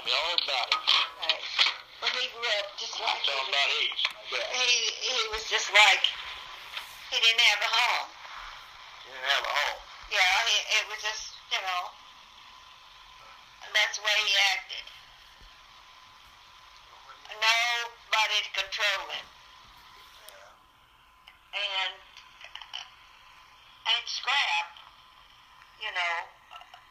tell me all about it. Right. Well, he grew up just like Tell he, him about bet. he he was just like he didn't have a home. You didn't have a home. Yeah, he, it was just you know, that's the way he acted. Nobody to control him, Yeah. and Aunt Scrap, you know,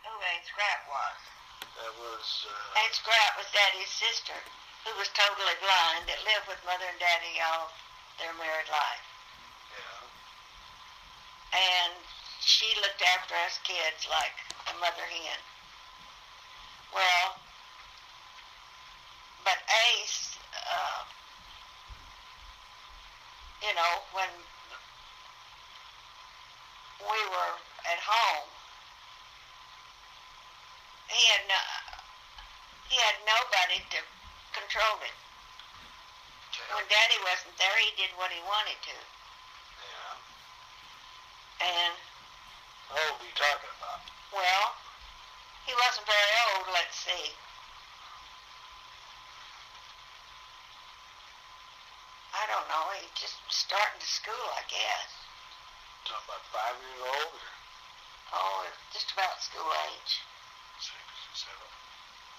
who Aunt Scrap was. That was. Uh, Aunt Scrap was Daddy's sister, who was totally blind, that lived with Mother and Daddy all their married life. yeah. and she looked after us kids like a mother hen. Well, but Ace, uh, you know, when we were at home, he had no, he had nobody to control him. When Daddy wasn't there, he did what he wanted to, Yeah. and How old are you talking about? Well, he wasn't very old, let's see. I don't know, he just starting to school, I guess. Talking about five years old or Oh, just about school age. Seven?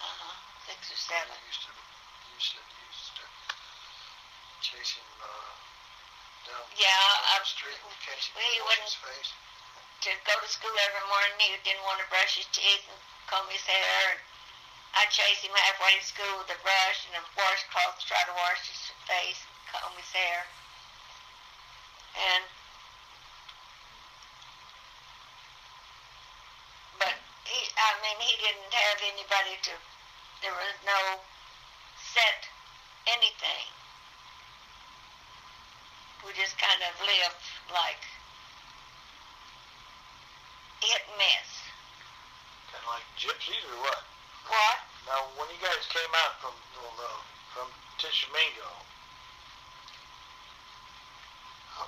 Uh-huh, six or seven. You used to, you said you used to chase him uh, down Yeah, down I, the street and catch him well, he wash his wouldn't- face. to go to school every morning, he didn't want to brush his teeth and comb his hair. And I'd chase him halfway to school with a brush and a washcloth to try to wash his face and comb his hair. And but he, I mean, he didn't have anybody to. There was no set anything. We just kind of lived like hit and miss. Kind of like gypsies or what? What? Now, when you guys came out from well, from Tishomingo,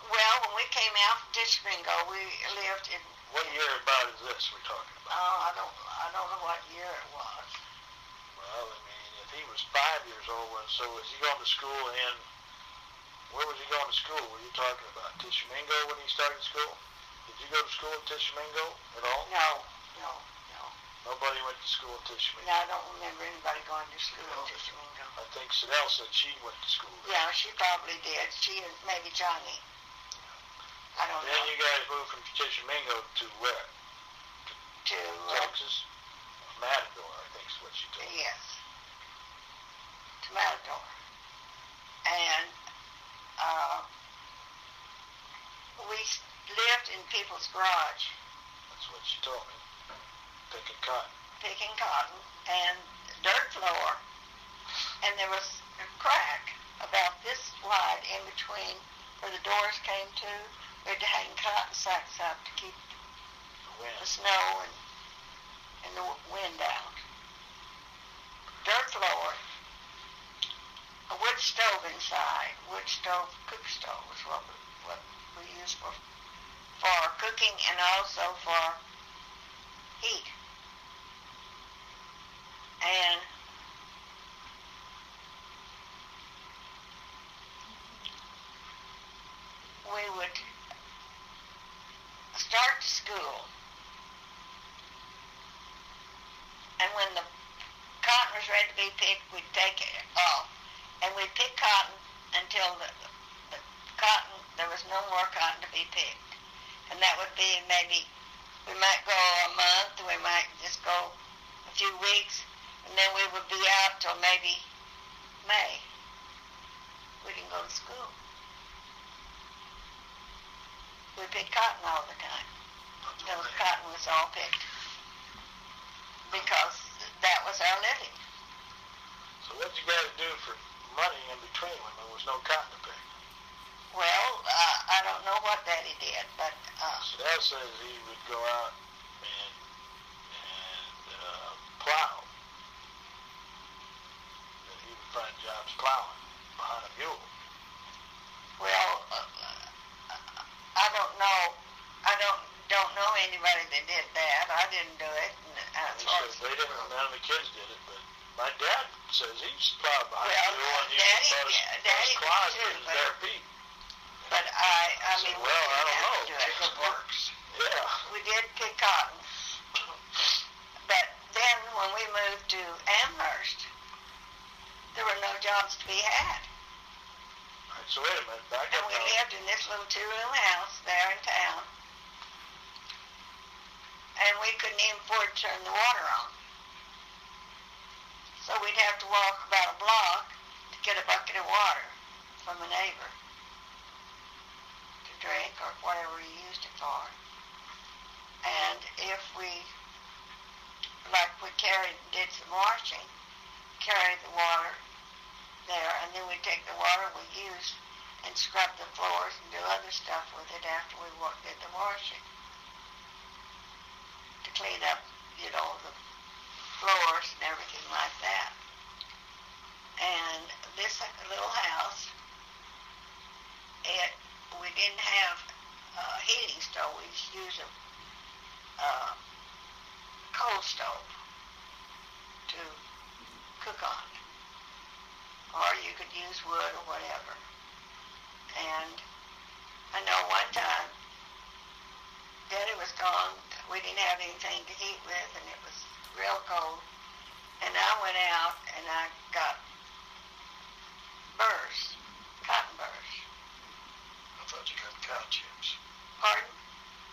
Well, when we came out from Tishomingo, we lived in. What year about is this we're talking about? Oh, I don't. I don't know what year it was. Well, I mean, if he was five years old, when so was he going to school in? Where was he going to school? Were you talking about Tishomingo when he started school? Did you go to school in Tishomingo at all? No, no, no, Nobody went to school in Tishomingo. no. I don't remember anybody going to school in Tishomingo. I think Sidell said she went to school. there. Yeah, she probably did. She and maybe Johnny. I don't Then know. you guys moved from Tishomingo to where? To uh, Texas? Matador, I think is what she told me. yes, to Matador, and uh, we lived in people's garage. That's what she told me. Picking cotton. picking cotton and dirt floor, and there was a crack about this wide in between where the doors came to. Had to hang cotton sacks up to keep the snow and, and the wind out. Dirt floor, a wood stove inside. Wood stove, cook stove is what we, what we use for for cooking and also for heat. And we would start school. And when the cotton was ready to be picked, we'd take it off. And we'd pick cotton until the, the cotton, there was no more cotton to be picked. And that would be maybe, we might go a month, we might just go a few weeks, and then we would be out till maybe May. We didn't go to school. We picked cotton all the time. The cotton was all picked. Because that was our living. So what did you guys do for money in between when there was no cotton to pick? Well, uh, I don't know what Daddy did, but uh, Sidell says he would go out and and uh, plow. That he would find jobs plowing behind a mule. well, uh, I don't know. I don't don't know anybody that did that. I didn't do it. And, uh, He says they didn't. None of the kids did it, but My dad says he's behind Well, the one Daddy- us, yeah, Daddy Clyde too, but- feet. But I, I said, mean, we well, I didn't don't know. do it. Works. Yeah. We did pick cotton. But then when we moved to Amherst, there were no jobs to be had. So wait a minute, back And up we now. lived in this little two-room house there in town. And we couldn't even afford to turn the water on. So we'd have to walk about a block to get a bucket of water from a neighbor to drink or whatever we used it for. And if we, like we carried, did some washing, carried the water there, and then we'd take the water we used and scrub the floors and do other stuff with it after we wa- did the washing. To clean up, you know, the floors and everything like that. And this little house, it, we didn't have a heating stove. We just used a, uh, coal stove to cook on. Or you could use wood or whatever. And I know one time Daddy was gone. We didn't have anything to heat with, and it was real cold. And I went out and I got burrs, cotton burrs. I thought you got cow chips. Pardon?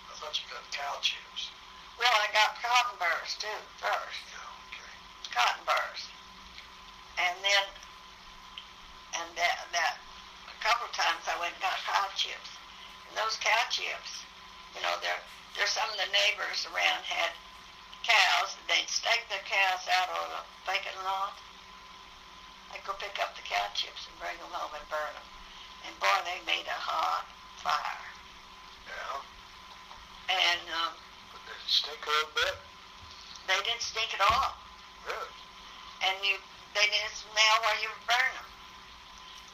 I thought you got cow chips. Well, I got cotton burrs too first, Yeah, okay. cotton burrs, and then and that that a couple of times I went and got cow chips. And those cow chips, you know, they're there's some of the neighbors around had cows. They'd stake their cows out on a vacant lot. I'd go pick up the cow chips and bring them home and burn them. And boy, they made a hot fire. Yeah. And um, But did it stink a little bit? they didn't stink at all. Really? And you, they didn't smell while you burn them.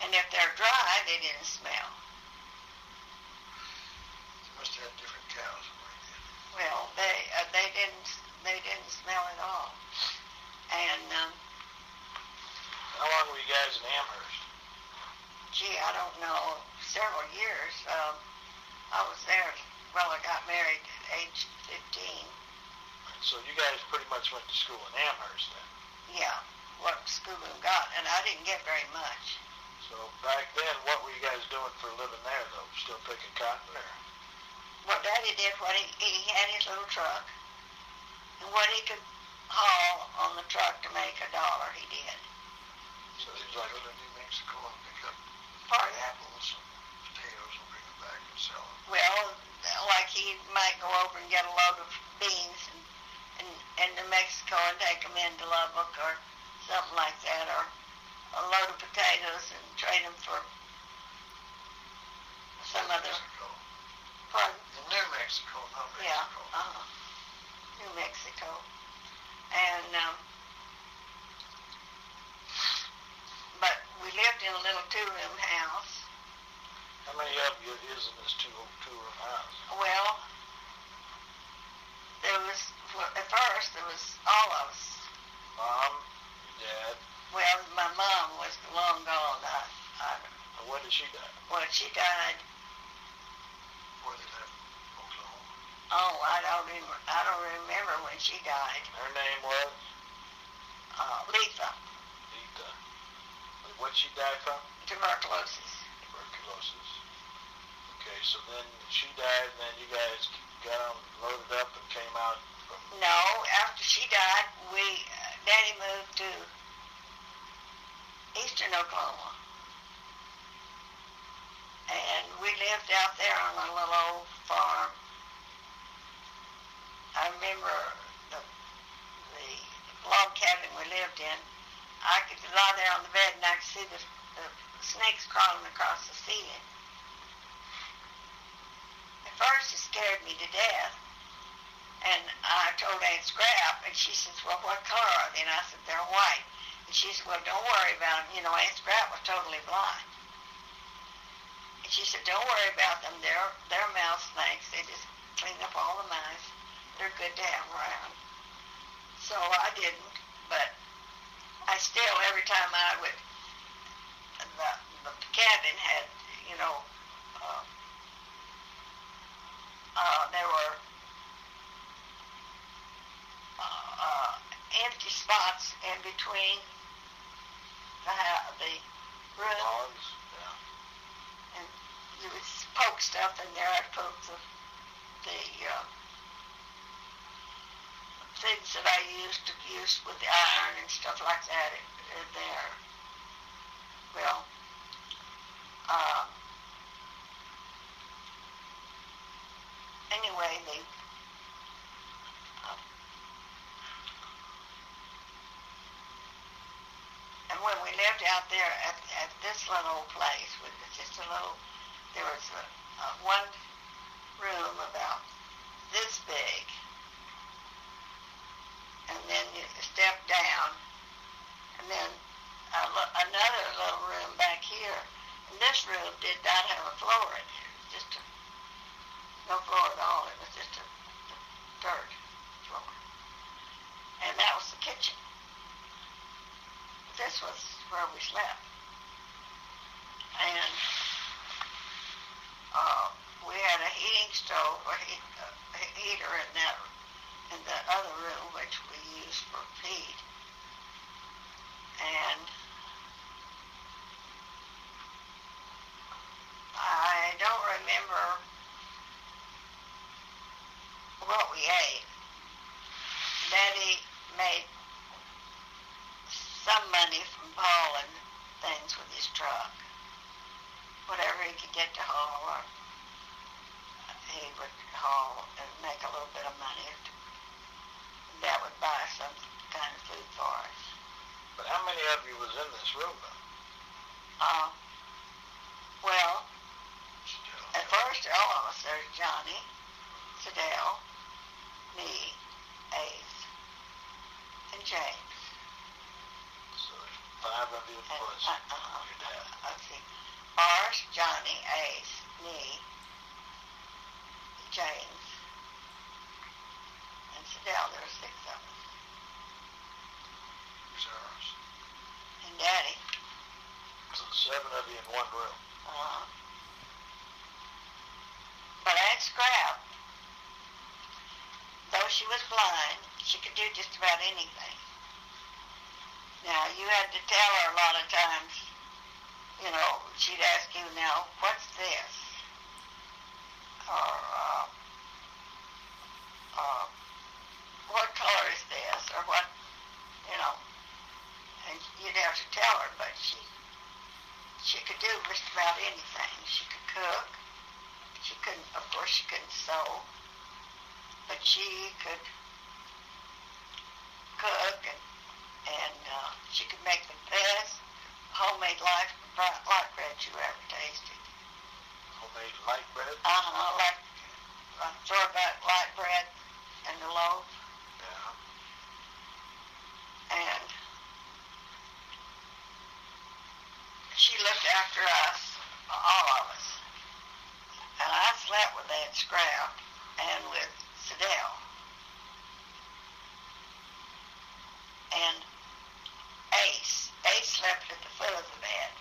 And if they're dry, they didn't smell. You must have had different cows. Well, they uh, they didn't they didn't smell at all. And um, How long were you guys in Amherst? gee, I don't know, several years. Um, I was there. Well, I got married at age 15. So you guys pretty much went to school in Amherst then. Yeah, what school we got, and I didn't get very much. So back then, what were you guys doing for a living there though? Still picking cotton or? What Daddy did, what he he had his little truck, and what he could haul on the truck to make a dollar, he did. So you like, to New Mexico and pick up Pardon? apples and potatoes and bring them back and sell them? Well, like he might go over and get a load of beans and and, and New Mexico and take them into Lubbock or something like that, or a load of potatoes and trade them for some New other. Mexico. Pardon? In New Mexico, not Yeah. Uh-huh. New Mexico, and um, but we lived in a little two-room house. how many of you is in this two two room house? Well, there was at first there was all of us. Mom, dad. Well, my mom was long gone. I, I, and When did she die? well, she died. Where they left Oklahoma. Oh, I don't even. I don't remember when she died. Her name was Uh, Leetha, Rita. What'd she died from? tuberculosis. Tuberculosis. Okay, so then she died, and then you guys got them loaded up and came out from. No, after she died, we uh, Daddy moved to eastern Oklahoma, and we lived out there on a little old farm. I remember the the log cabin we lived in. I could lie there on the bed and I could see the, the snakes crawling across the ceiling. At first, it scared me to death. And I told Aunt Scrap, and she says, well, what color are they? And I said, they're white. And she said, well, don't worry about them. You know, Aunt Scrap was totally blind. And she said, don't worry about them. They're, they're mouse snakes. They just clean up all the mice. They're good to have around. So I didn't. But I still, every time I would, the, the cabin had, you know, uh, uh, there were uh, uh, empty spots in between the ha- the room, Logs, yeah. and you would poke stuff in there. I'd poke the the uh, things that I used to use with the iron and stuff like that in, in there. Well, uh, anyway, they and when we lived out there at, at this little place, with just a little, there was a, a one room about this big, and then you step down, and then uh, a, another little room back here. And this room did not have a floor in it. Just a, no floor at all. It was just a dirt floor. And that was the kitchen. This was where we slept. And uh, we had a heating stove, a, heat, a heater in that in the other room, which we used for feed. And I don't remember what we ate. Daddy made some money from hauling things with his truck. Whatever he could get to haul, or he would haul and make a little bit of money. That would buy some kind of food for us. But how many of you was in this room though? Uh, well, at first, all of us, there's Johnny, Sadell, me, Ace, and James. So there's five of you And, uh, uh, your dad. let's see, ours, Johnny, Ace, me, James, and Sadell, there were six of us, who's ours? and Daddy. So seven of you in one room. Uh, but Aunt Scrap, though she was blind, she could do just about anything. Now, you had to tell her a lot of times, you know, she'd ask you, now, what's this? Or, uh, uh, what color is this? Or what, you know, and you'd have to tell her, but she she could do just about anything. She could cook. She couldn't, of course, she couldn't sew, but she could cook and and uh, she could make the best homemade life light bread you ever tasted. Homemade light bread. Uh huh, like like store-bought light bread and the loaf, Yeah. and she looked after us, all of us. And I slept with Aunt Scrap and with Sadell. And Ace, Ace slept at the foot of the bed.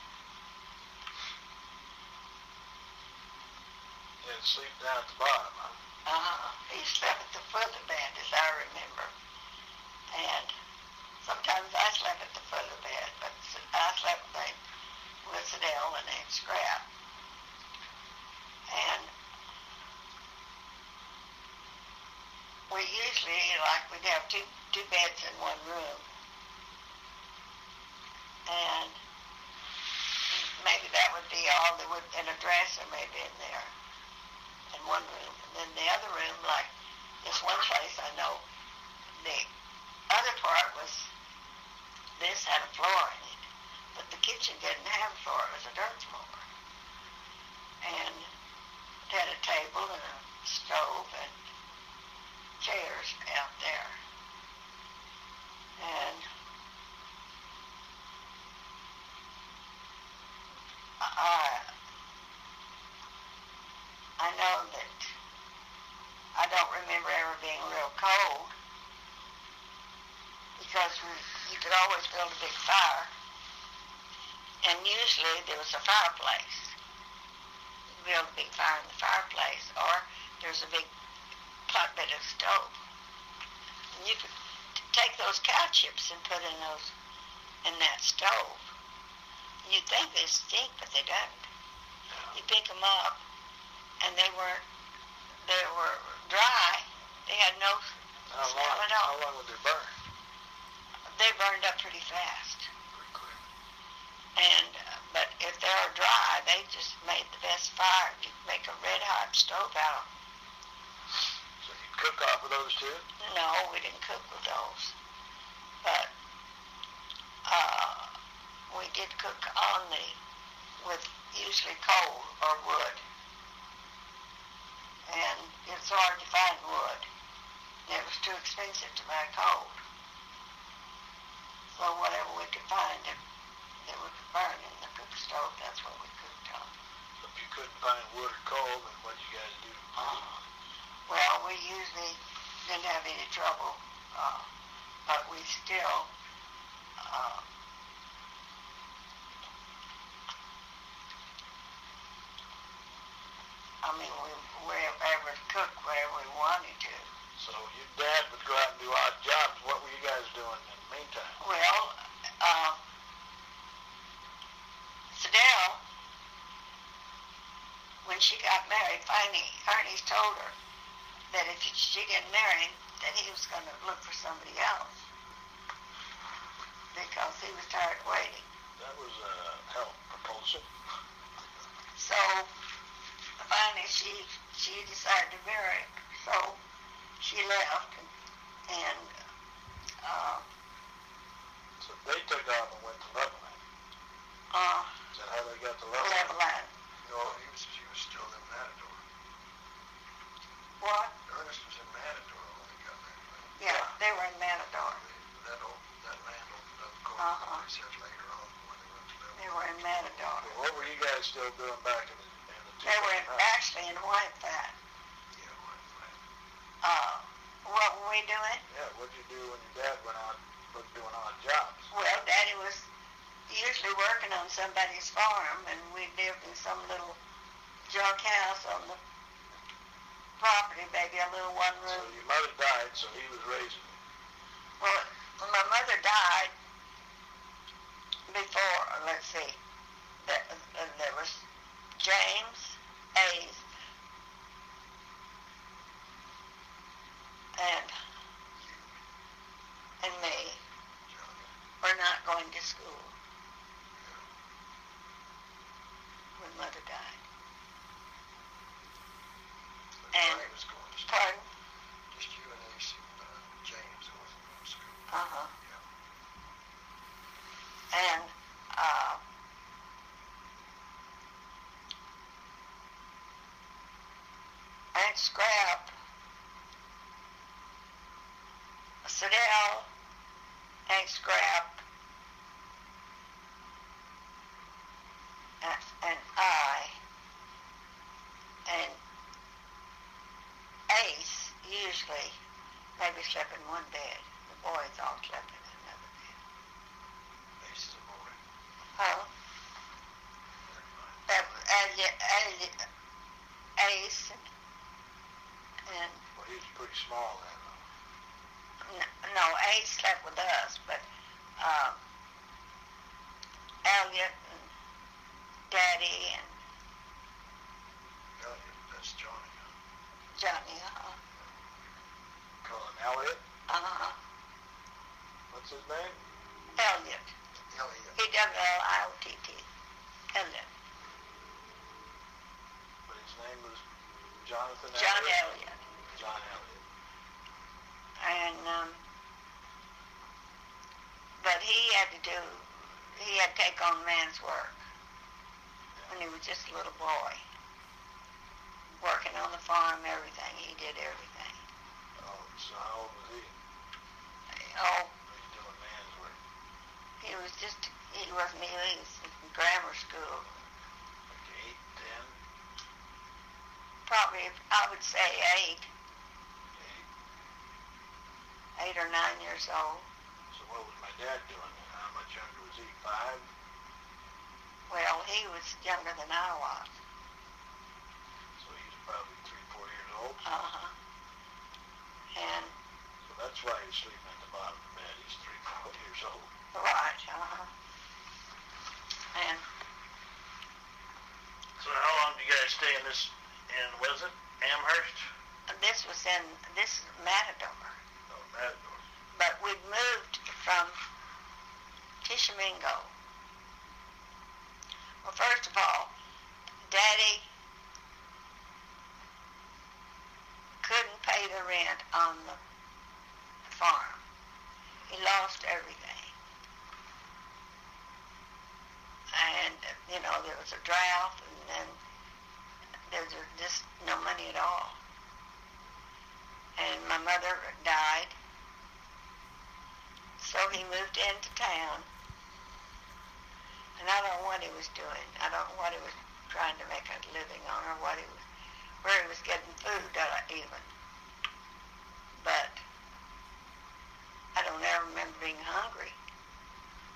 And sleep down at the bottom, huh? Uh, he slept at the foot of the bed, as I remember. And sometimes I slept at the foot of the bed, but I slept with, with and Aunt Scrap. And we usually, like, we'd have two, two beds in one room. And maybe that would be all there would, and a dresser maybe in there in one room. And then the other room, like this one place I know, the other part was, this had a floor in it. But the kitchen didn't have a floor, it was a dirt floor. And it had a table and a stove and chairs out there. And I, I know that I don't remember ever being real cold because you could always build a big fire. And usually there was a fireplace. You build a big fire in the fireplace, or there's a big pot bed of stove. And you could take those cow chips and put in those in that stove. You'd think they stink, but they don't. You pick them up, and they weren't. They were dry. They had no How Smell long, it all. how long would they burn? they burned up pretty fast. Pretty quick. And uh, but if they were dry, they just made the best fire. You could make a red hot stove out. of So you'd cook off of those too? No, we didn't cook with those, but uh, we did cook on the with usually coal or wood. And it's hard to find wood. And it was too expensive to buy coal. So whatever we could find that, that we could burn in the cook stove, that's what we cooked on. If you couldn't find wood or coal, then what'd you guys do? Well, we usually didn't have any trouble, uh, but we still, uh, I mean, we, we ever cook whatever we wanted to. So your dad would go out and do odd jobs. What were you guys doing in the meantime? Well, uh, Sadell, when she got married, finally, Ernie's told her that if she get married, that he was going to look for somebody else because he was tired of waiting. That was a help proposal. So finally, she she decided to marry. him. So she left, and, and uh, So they took off and went to Levelland. uh, Is that how they got to Levelland? Levelland. No, he was, he was still in Matador. What? Ernest was in Matador when he got married. right? Yeah, they were in Matador. That old, that land opened up, of course, Uh-huh. they said later on when they went to They were in Matador. Well, what were you guys still doing back in in the They were in, actually in White Flat. Yeah, White Flat. Uh, what were we doing? Yeah, what'd you do when your dad went out, was doing odd jobs? Well, Daddy was usually working on somebody's farm, and we lived in some little junk house on the property, maybe a little one room. So your mother died, so he was raising you. Well, when my mother died, before, let's see, there, there was James Ace and and me were not going to school when mother died. But And- Johnny was going to school. Pardon? Just you and Ace and uh, James wasn't going to school. Uh-huh. Yeah. And uh, Aunt Scrap, Sadell, Aunt Scrap, and, and I, and Ace usually maybe slept in one bed. The boys all slept in another bed. Ace is a boy. Oh. Never mind. that was Elliot, Elliot, Ace, and, and Well, he was pretty small then, n- no, Ace slept with us, but um, Elliot and Daddy and Elliot, that's Johnny. Johnny, huh? Call him Elliot. uh, huh. What's his name? Elliot, Elliot. E W L I O T T, Elliot, But his name was Jonathan John Elliot. Elliot, John Elliot. and um, but he had to do, he had to take on man's work when he was just a little boy. Working on the farm, everything. He did everything. Oh, so how old was he? Oh, doing man's work? he was just, he wasn't, he was in grammar school. Like eight, ten, Probably, I would say eight, eight. eight or nine years old. So So what was my dad doing? How much younger was he? Five? Well, he was younger than I was. So he's probably three, four years old. Uh-huh. And, So that's why he's sleeping at the bottom of the bed. He's three, four years old. right, uh-huh. And So how long did you guys stay in this, in, was it Amherst? this was in, this is Matador. No, Matador. But we moved from Tishomingo. Well, first of all, Daddy couldn't pay the rent on the farm. He lost everything. And, you know, there was a drought and then there was just no money at all. And my mother died so he moved into town. And I don't know what he was doing. I don't know what he was trying to make a living on or what he was, where he was getting food uh, even. But I don't ever remember being hungry.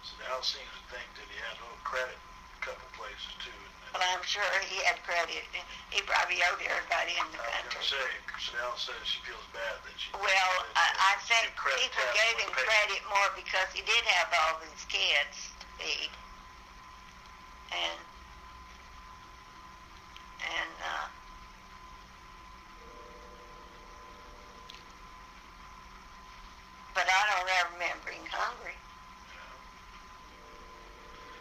So Al seems to think that he had a little credit a couple places too. But I'm sure he had credit. He probably owed everybody in the I was country. gonna say, says she feels bad that she. Well, I, I think credit people gave him credit more because he did have all these kids to feed. And, and, uh, but I don't ever remember him hungry.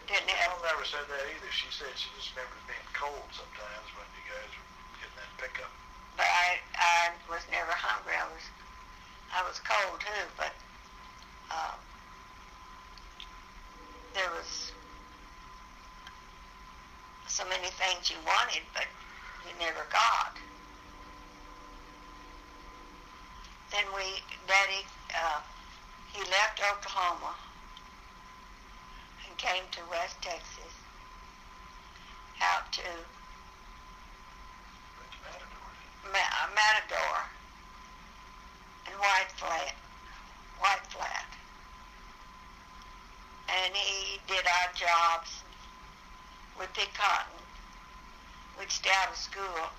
Didn't have, Al never said that either. She said she just remembers being cold sometimes when you guys were getting that pickup. but I, I was never hungry. I was, I was cold too, but, um, there was so many things you wanted, but you never got. Then we, Daddy, uh, he left Oklahoma came to West Texas, out to Matador. Ma- Matador and White Flat, White Flat. And he did odd jobs. We'd pick cotton. We'd stay out of school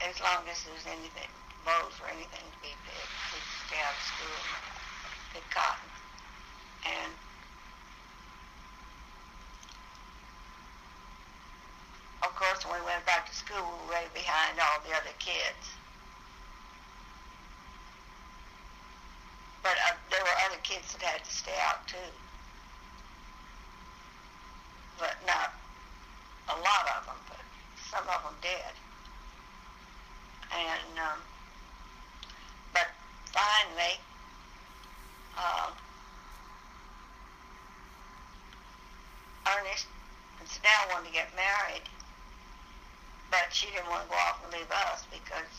as long as there was anything, bowls or anything to be picked. We'd stay out of school pick cotton. And of course, when we went back to school, we were way behind all the other kids. But uh, there were other kids that had to stay out too. But not a lot of them, but some of them did. And, um, but finally, uh, Ernest and Snell wanted to get married, but she didn't want to go off and leave us because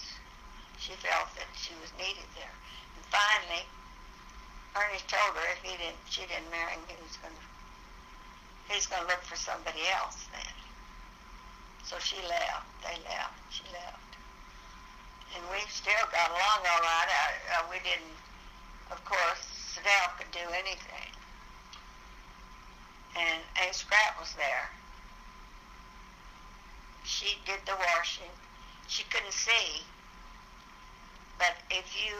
she felt that she was needed there. And finally, Ernest told her if he didn't, she didn't marry him, he was going to, he's going to look for somebody else then. So she left. They left. She left. And we still got along all right. I, uh, we didn't, of course, Sadell could do anything. And A Scrap was there. She did the washing. She couldn't see. But if you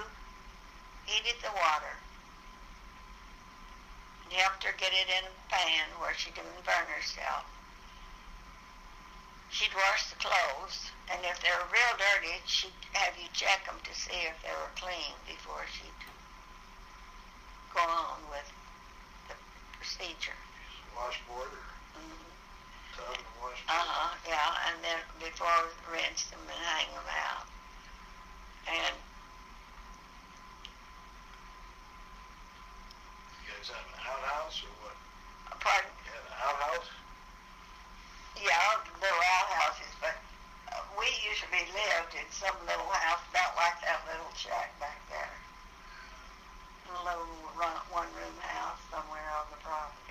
heated the water and helped her get it in a pan where she didn't burn herself, she'd wash the clothes. And if they were real dirty, she'd have you check them to see if they were clean before she'd go on with the procedure. Washboard or tub and washboard. Uh-huh, yeah, and then before we rinse them and hang them out. And You guys have an outhouse or what? pardon, You have an outhouse? yeah, there were outhouses, but uh, we usually lived in some little house about like that little shack back there. A little run, one-room house somewhere on the property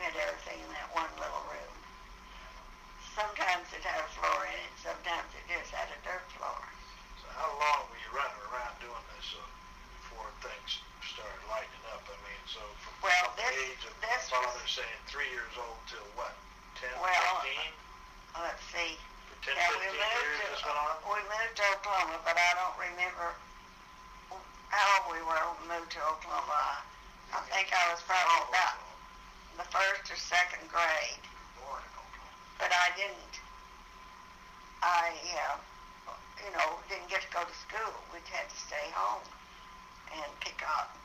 fit everything in that one little room. Sometimes it had a floor in it, sometimes it just had a dirt floor. So how long were you running around doing this uh, before things started lightening up? I mean, so from well, this, the age of this father was, saying three years old till what, 10, well, 15? Uh, let's see. For 10, yeah, 15 we moved years to, this went on? We moved to Oklahoma, but I don't remember how old we were when we moved to Oklahoma. I think I was probably about the first or second grade, Born in Oklahoma. but I didn't. I, uh, you know, didn't get to go to school. We had to stay home and pick cotton.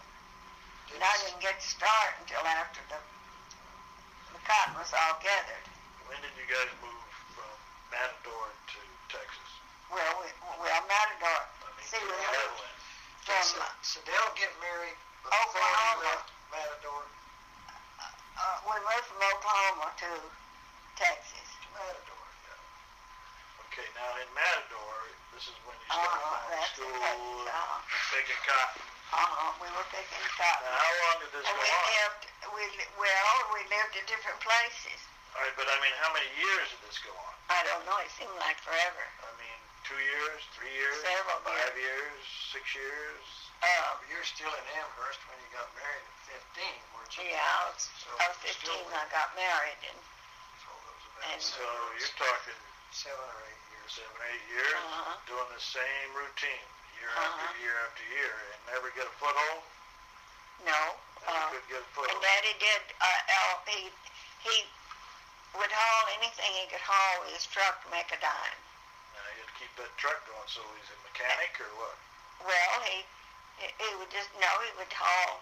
And I didn't get to start until after the the cotton was all gathered. When did you guys move from Matador to Texas? Well, we, well, Matador. I mean, See, to we the moved Meadowlands. from So, so they'll get married before you Oklahoma. left Matador we moved from Oklahoma to Texas. Matador, yeah. Okay, now in Matador, this is when you started Uh-huh, going to that's school in Texas. and Uh-huh. taking cotton. Uh-huh. We were picking Now, cotton. how long did this And go we on? lived. We well, we lived at different places. All right, but I mean, how many years did this go on? I don't know. It seemed like forever. I mean, two years, three years, Several five years, six years. Uh, But you're still in Amherst when you got married at 15, weren't you? yeah, I was, So I was 15 when I got married, and So it was about And- So you're talking seven or eight years. seven, eight years Uh-huh. doing the same routine year Uh-huh. after year after year and never get a foothold. no. Never Uh, could get a and. Daddy did. Uh, uh, he he would haul anything he could haul with his truck to make a dime. Now you had to keep that truck going. So he's a mechanic or what? Well, he he would just no, he would haul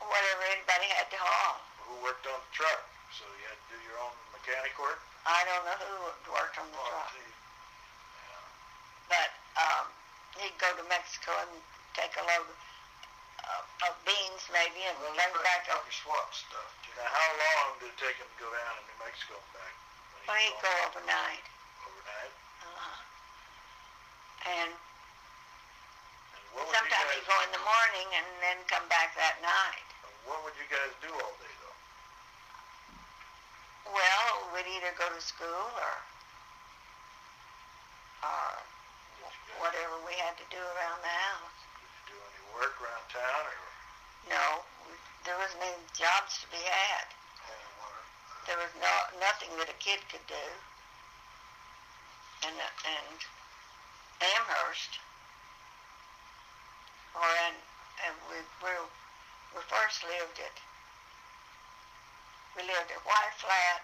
whatever anybody had to haul. Who worked on the truck? So you had to do your own mechanic work. I don't know who worked on the Well, truck, see, but um, he'd go to Mexico and take a load of, of beans maybe and Well, bring you back up. probably swap stuff. too. Now how long did it take him to go down to New Mexico and back? When Well, he he'd go overnight, overnight. uh, and And what would you sometimes guys? he'd go in the morning and then come back that night. What would you guys do all day though? Well, we'd either go to school or or Did you guys, whatever we had to do around the house. Did you do any work around town or? No, we- there wasn't any jobs to be had. And. There was no nothing that a kid could do. And and Amherst, or and and we we we first lived at we lived at White Flat,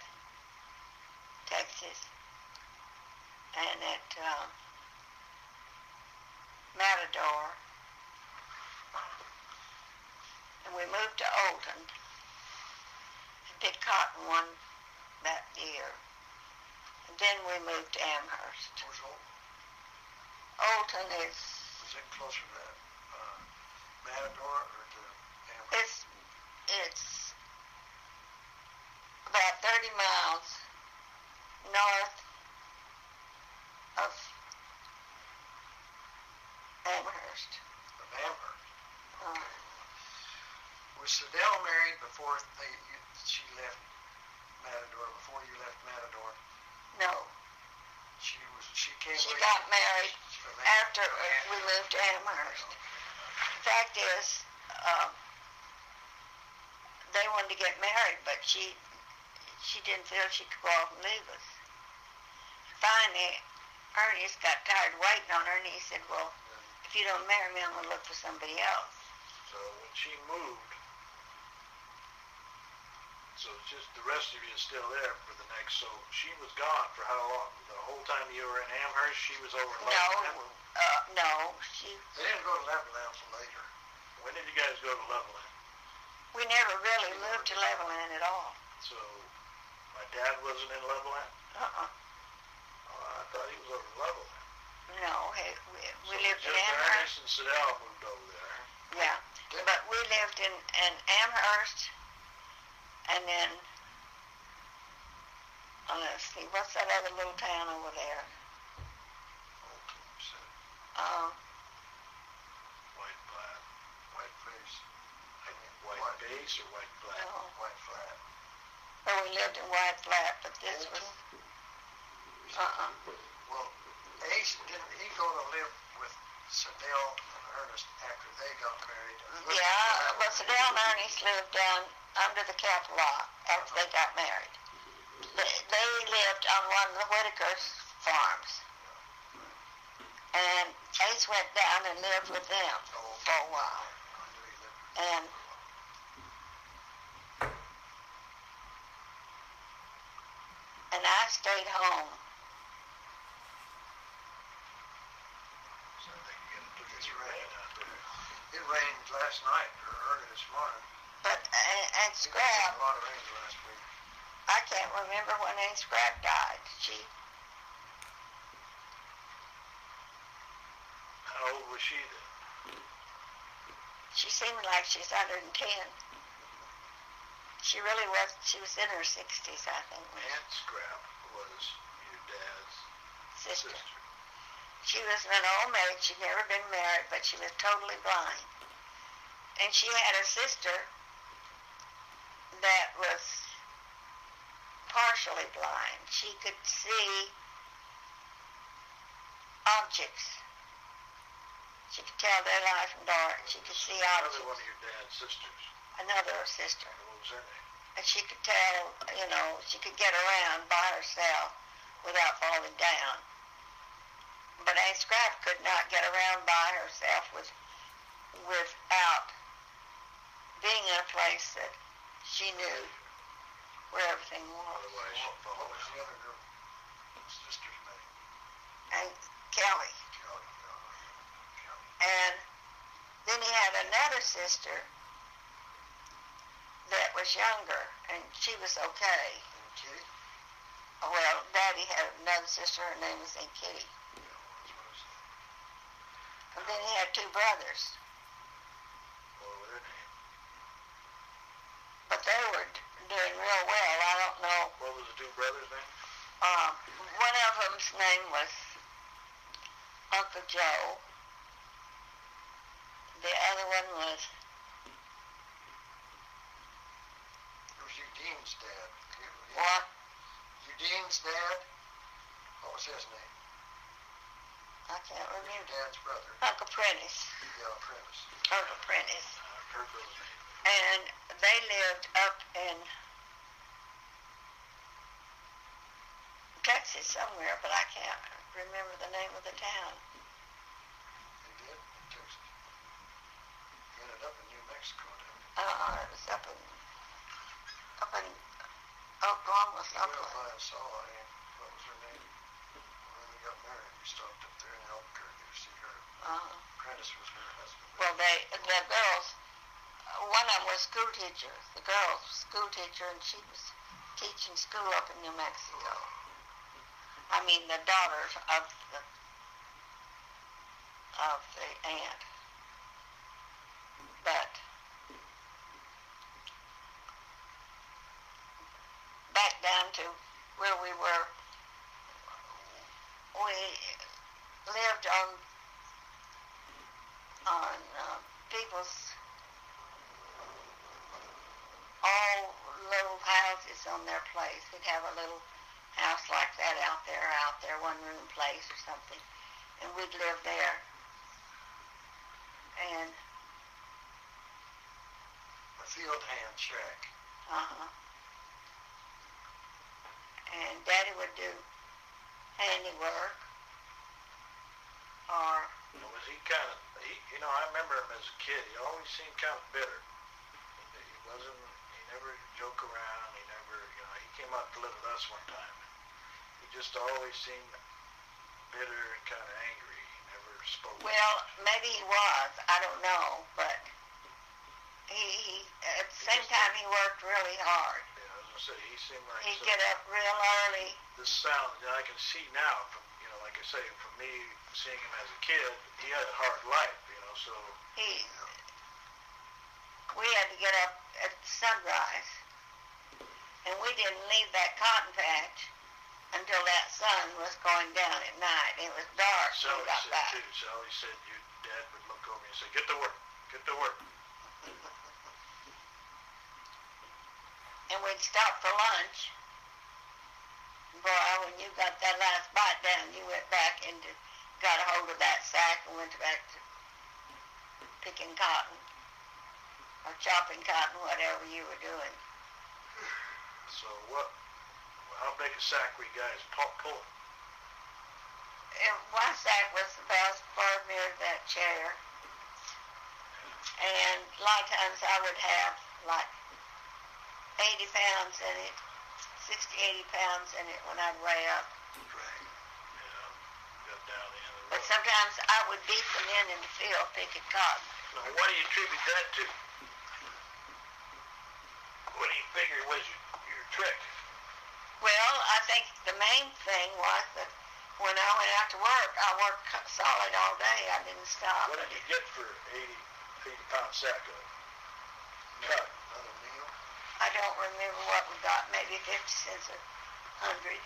Texas, and at um, Matador, and we moved to Olton and picked cotton one that year. And then we moved to Amherst. Where's? Olton is Was it closer to uh, Matador or to Amherst? it's it's about thirty miles north of Amherst. Of Amherst. Uh, Was Sedell married before they, she left Matador, before you left Matador? no, She was, she came she got married after we moved to Amherst. The fact is, uh, they wanted to get married, but she she didn't feel she could go off and leave us. Finally, Ernest got tired of waiting on her, and he said, "Well, if you don't marry me, I'm gonna look for somebody else." So when she moved, so just the rest of you is still there for the next. So she was gone for how long? The whole time you were in Amherst, she was over in No, Levelland. Uh, no, she. They didn't go to Levelland until later. When did you guys go to Levelland? We never really moved to Levelland at all. So my dad wasn't in Levelland. Uh-uh. Oh, I thought he was over in Levelland. No, he, we, we so lived in Amherst. Ernest and Sedell moved over there. Yeah, but we lived in, in Amherst, and then, oh, let's see, what's that other little town over there? Olton, you said. Um, White flat, White face. white White. base or white flat. no, White flat. well, we lived in White Flat, but this was, uh-uh. Well, Ace, didn't he go to live with Sedell and Ernest after they got married? and lived in Yeah, but Sedell and Ernest lived down under the Capitol law after they got married. They, they lived on one of the Whitaker's farms. And Ace went down and lived with them for a while. I knew he lived. And and I stayed home. So they can get a pretty It's good right. rain out there. It rained last night or early this morning. But and, and Scrap, a lot of rain last week. I can't remember when Aunt Scrap died. She How old was she then? she seemed like she's 110. She really was. She was in her 60s, I think. Aunt Scrap was your dad's Sister. sister. She was an old maid. She'd never been married, but she was totally blind. And she had a sister that was partially blind. She could see objects. She could tell their life from dark. She could see Another objects. one of your dad's sisters. Another sister. What was her name? And she could tell, you know, she could get around by herself without falling down. But Aunt Scrap could not get around by herself with, without being in a place that she knew where everything was. Otherwise, What, was the other girl? Sister's name? And Callie. Callie. And then he had another sister that was younger, and she was okay. Kittie? Well, Daddy had another sister, her name was Aunt Kittie. Yeah, what was it? And then he had two brothers, What was her name? but they were doing real well. I don't know. What was the two brothers' name? Um, one of them's name was Uncle Joe. The other one was It was Eugene's dad. What? Eugene's dad? What was his name? I can't Your remember. dad's brother. Uncle Prentice. Yeah, Prentice. Uncle Prentice. Uh, I've heard those names. And they lived up in Texas somewhere, but I can't remember the name of the town. He did in Texas. He ended up in New Mexico, didn't he? Uh, it was up in up in Oklahoma. I saw what was her name? When they got married, we stopped up there in Albuquerque to see her. Uh, Prentice was her husband. well, they the girls. uh, One of them was school teacher. The girl was school teacher, and she was teaching school up in New Mexico. I mean, the daughters of the of the aunt. But back down to where we were, we lived on on uh, people's all little houses on their place. We'd have a little house like that out there, out there, one room place or something, and we'd live there. And A field hand shack. uh huh. And Daddy would do handiwork, or Was he kind of, he, you know, I remember him as a kid. He always seemed kind of bitter. He, he wasn't, he never joke around. He never, you know, he came out to live with us one time. He just always seemed bitter and kind of angry. He never spoke. well, maybe he was. I don't know, but he, he at the same time he worked really hard. Yeah, I was he seemed like He'd some- get up real early. this sound that I can see now from you know, like I say, from me seeing him as a kid, he had a hard life, you know. So He, we had to get up at sunrise, and we didn't leave that cotton patch until that sun was going down at night. It was dark Sally got said back. too. Sally said your dad would look over and say, "Get to work, get to work." And we'd stop for lunch. Boy, when you got that last bite down, you went back and got a hold of that sack and went back to picking cotton. or chopping cotton, whatever you were doing. So what, how big a sack were you guys pull- pulling? And one sack was about far near that chair. And a lot of times I would have like 80 pounds in it, 60, 80 pounds in it when I'd weigh up. Right. Yeah, got down the end of the But sometimes I would beat the men in the field picking cotton. Now, what do you attribute that to? What do you figure was your, your trick? Well, I think the main thing was that when I went out to work, I worked solid all day. I didn't stop. What did you get for 80, 80 pound sack of cut? I don't remember what we got, maybe 50 cents a hundred.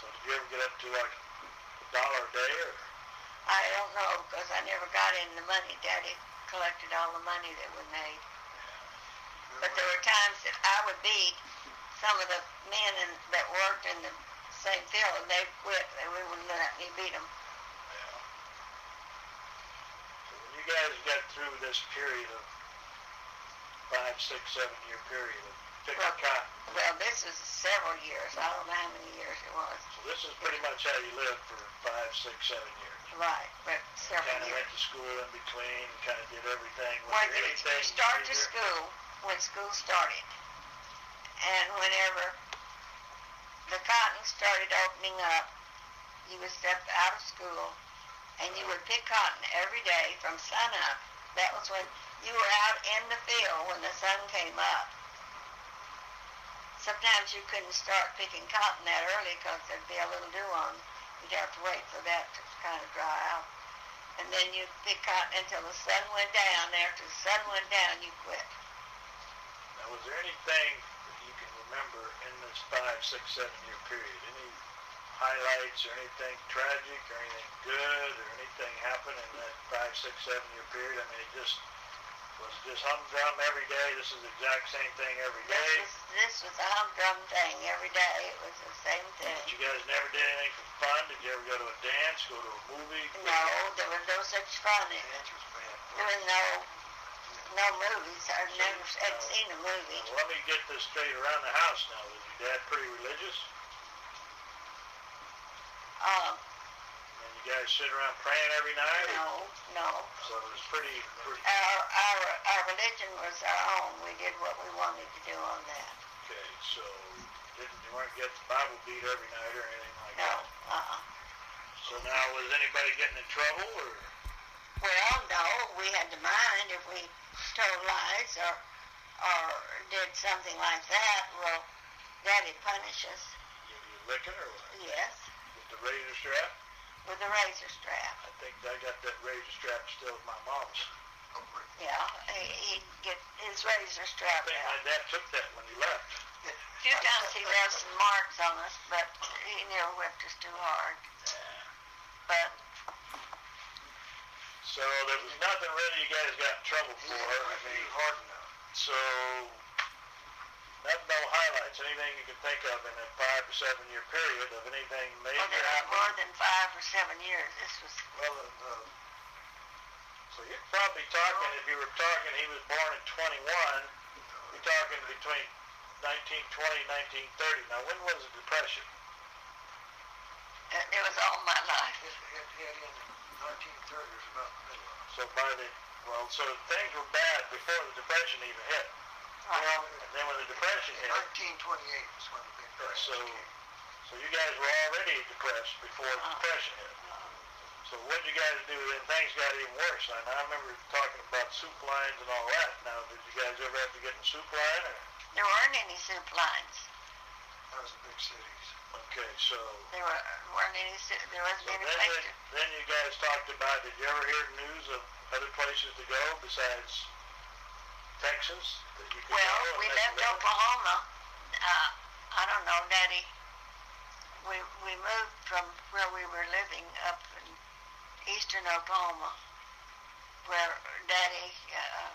So did you ever get up to like a dollar a day or? I don't know because I never got in the money. Daddy collected all the money that we made. But there were times that I would beat some of the men in, that worked in the same field and they'd quit and we wouldn't let me beat them. Yeah. So when you guys got through this period of five, six, seven year period of picking Well- cotton, Well, this was several years. I don't know how many years it was. so this is pretty much how you lived for five, six, seven years. Right, but several Kind of years. went to school in between, kind of did everything. Well, you, you start to school when school started. And whenever the cotton started opening up, you would step out of school and you uh-huh. would pick cotton every day from sun up. That was when you were out in the field when the sun came up. Sometimes you couldn't start picking cotton that early because there'd be a little dew on. You'd have to wait for that to kind of dry out. And then you'd pick cotton until the sun went down. After the sun went down, you quit. Now, was there anything that you can remember in this five, six, seven year period? Any highlights or anything tragic or anything good or anything happen in that five, six, seven year period? I mean, it just was just humdrum every day. This is the exact same thing every This was this was a humdrum thing every day. It was the same thing. But you guys never did anything for fun. Did you ever go to a dance, go to a movie? No, there was no such fun. It, there was no no movies. I've never had seen a movie. Now, let me get this straight around the house now. Was your dad pretty religious? Um, you guys sit around praying every night? no, no. So it was pretty, pretty Our our our religion was our own. We did what we wanted to do on that. okay. So didn't you weren't getting the Bible beat every night or anything like No, that? uh-uh. So now was anybody getting in trouble or? Well, no, we had to mind if we told lies or or did something like that. Well, Daddy'd punish us. You licking or what? Yes, With the razor strap? With a razor strap. I think I got that razor strap still at my mom's. Right. Yeah, he- he'd get his razor I strap think out. my dad took that when he left. A few times he left some marks on us, but he never whipped us too hard. But So there was nothing really you guys got in trouble for. I mean, hard enough. so not no highlights, anything you can think of in that five or seven year period of anything major well, there was more than five or seven years. This was Well, uh, uh, So you're probably talking, if you were talking, he was born in 21, you're talking between 1920 1930. Now when was the Depression? it, it was all my life. it, it hit in 1930s about the middle of it. So by the, well, so things were bad before the Depression even hit. Well, And then when the Depression hit, 1928 was when the big crash so, came. so you guys were already depressed before the. Depression hit. So what did you guys do then things got even worse? And I remember talking about soup lines and all that. Now, did you guys ever have to get in a soup line? Or? There weren't any soup lines. That was the big cities. Okay, so, There were, weren't any. There wasn't so any then, place you, to. then you guys talked about, did you ever hear news of other places to go besides Texas? That you could Well, go and we make a left living? Oklahoma. Uh, I don't know, Daddy. We we moved from where we were living up in eastern Oklahoma, where Daddy uh,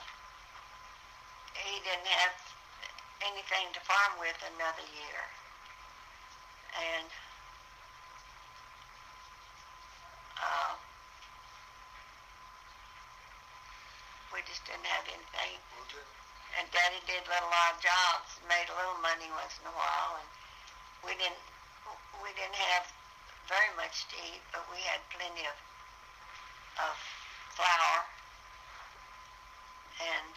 he didn't have anything to farm with another year, and uh, we we just didn't have anything. Well, did, And Daddy did little odd jobs, made a little money once in a while, and we didn't we didn't have very much to eat, but we had plenty of of flour and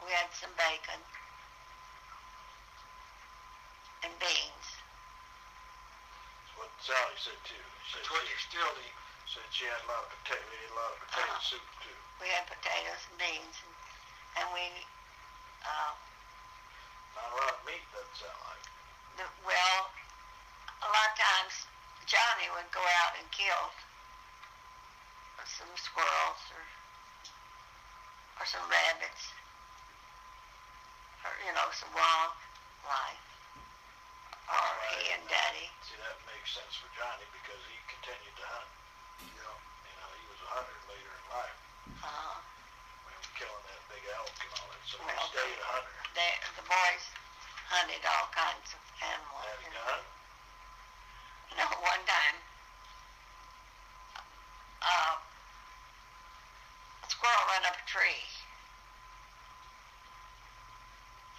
we had some bacon and beans. That's what Sally said too. She said that's what she, you still eat. Said she had a lot of potato, we ate a lot of potato soup too. We had potatoes and beans, and, and we, uh, Not a lot of meat, doesn't sound like. the, well, a lot of times Johnny would go out and kill some squirrels or or some rabbits or you know some wildlife. Or he and Daddy. See, that makes sense for Johnny because he continued to hunt. Yeah. You know, he a hunter later in life. Uh, when he was killing that big elk and all that. So Well, stayed a hunter. they, the boys hunted all kinds of animals. Had a gun. No, one time, uh, a squirrel ran up a tree.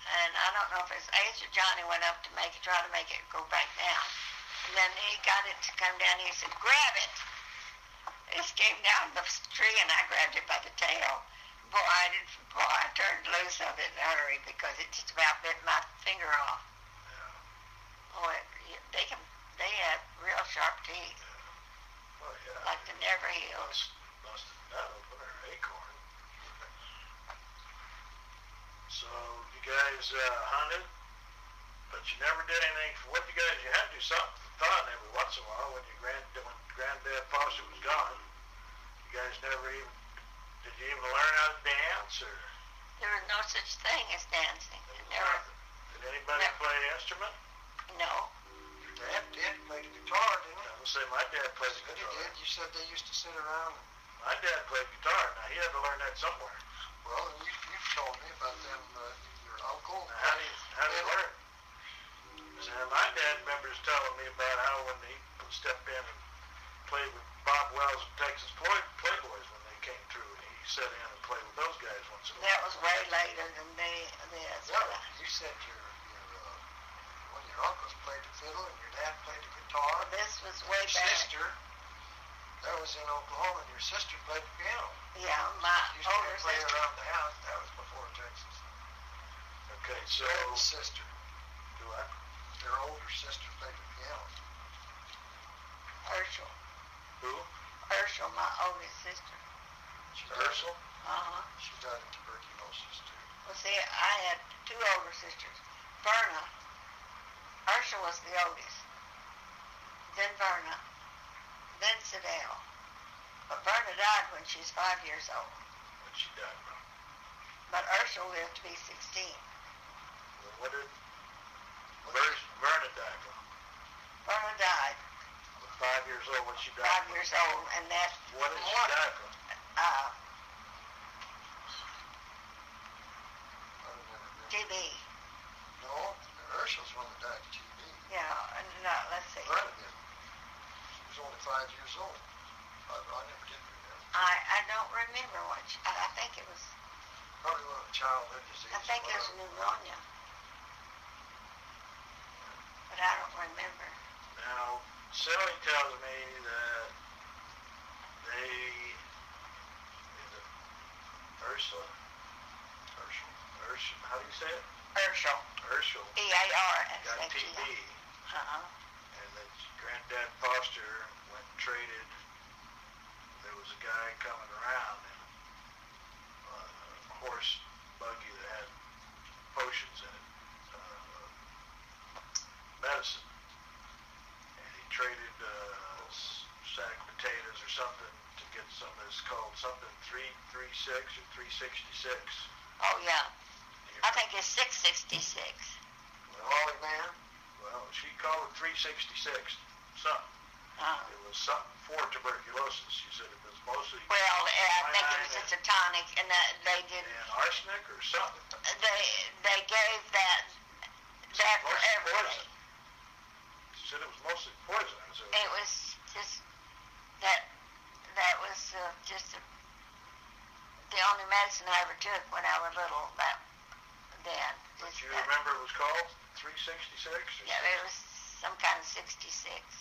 And I don't know if it's Ace or Johnny went up to make it, try to make it go back down. And then he got it to come down. He said, "Grab it!" It came down the tree, and I grabbed it by the tail. Boy, I did. Boy, I turned loose of it in a hurry because it just about bit my finger off. Yeah. Boy, they can. They have real sharp teeth, Well, yeah. like the never heals. Must, must have nut opener, acorn. so you guys uh, hunted, but you never did anything for what you guys. You had to do something for fun every once in a while when your grand when granddad Foster was gone. You guys never even did you even learn how to dance or There was no such thing as dancing. there was There was nothing? Did anybody Never. play an instrument? no. Your dad did play the guitar, didn't he? I would say my dad played the Said he did. You said they used to sit around. My dad played guitar. Now he had to learn that somewhere. well, you, you've told me about them, uh, your uncle. Now, how do you how do you learn? Now, my dad remembers telling me about how when he would step in and play with Bob Wills and Texas Play, Playboys when they came through, and he sat in and played with those guys once in a while. That was way later than they, this. Yeah, you said your your uh, one your uncles played the fiddle and your dad played the guitar. This was way Your back. sister, that was in Oklahoma, and your sister played the piano. Yeah, my Used to older play sister. around the house. That was before Texas. Okay, so Dad's sister, do I? their older sister played the piano. Ersel. Who? My oldest sister. She died, Uh-huh. she died of tuberculosis too. Well, see, I had two older sisters. Verna. Ersel was the oldest. Then Verna. Then Sidell. But Verna died when she was five years old. When she died from? But Ersel lived to be 16. Well, what did Ver- Verna die from? Verna died Five years old when she died. five years old, and that What did she die from? uh, I remember that. TB. No, Ersel's one that died of TB. Yeah, and no, let's see. Verna did. She was only five years old. I, I never did remember. I I don't remember what. She, I, I think it was. Probably one of the childhood diseases. I think it was pneumonia. But I don't remember. Now, Sally tells me that they, is it Ursula? Ersel. Ursula, how do you say it? Ersel. Ersel E A R S got H E TB, Uh-huh. and that Granddad Foster went and traded. There was a guy coming around in a horse buggy that had potions in it, uh, medicine, traded uh, sack potatoes or something to get some of this called something three three six or three sixty six. Oh yeah. I think it's six sixty six. Wally man. Well, she called it 366 something. Uh, It was something for tuberculosis. She said it was mostly well, I think it was just a tonic, and that they did. and arsenic or something. They they gave that that for Mostly everything. poison. She said it was mostly poison. Said, It was just that that was uh, just a, the only medicine I ever took when I was little. That then. But you that. remember it was called 366 or Yeah, it was some kind of 66.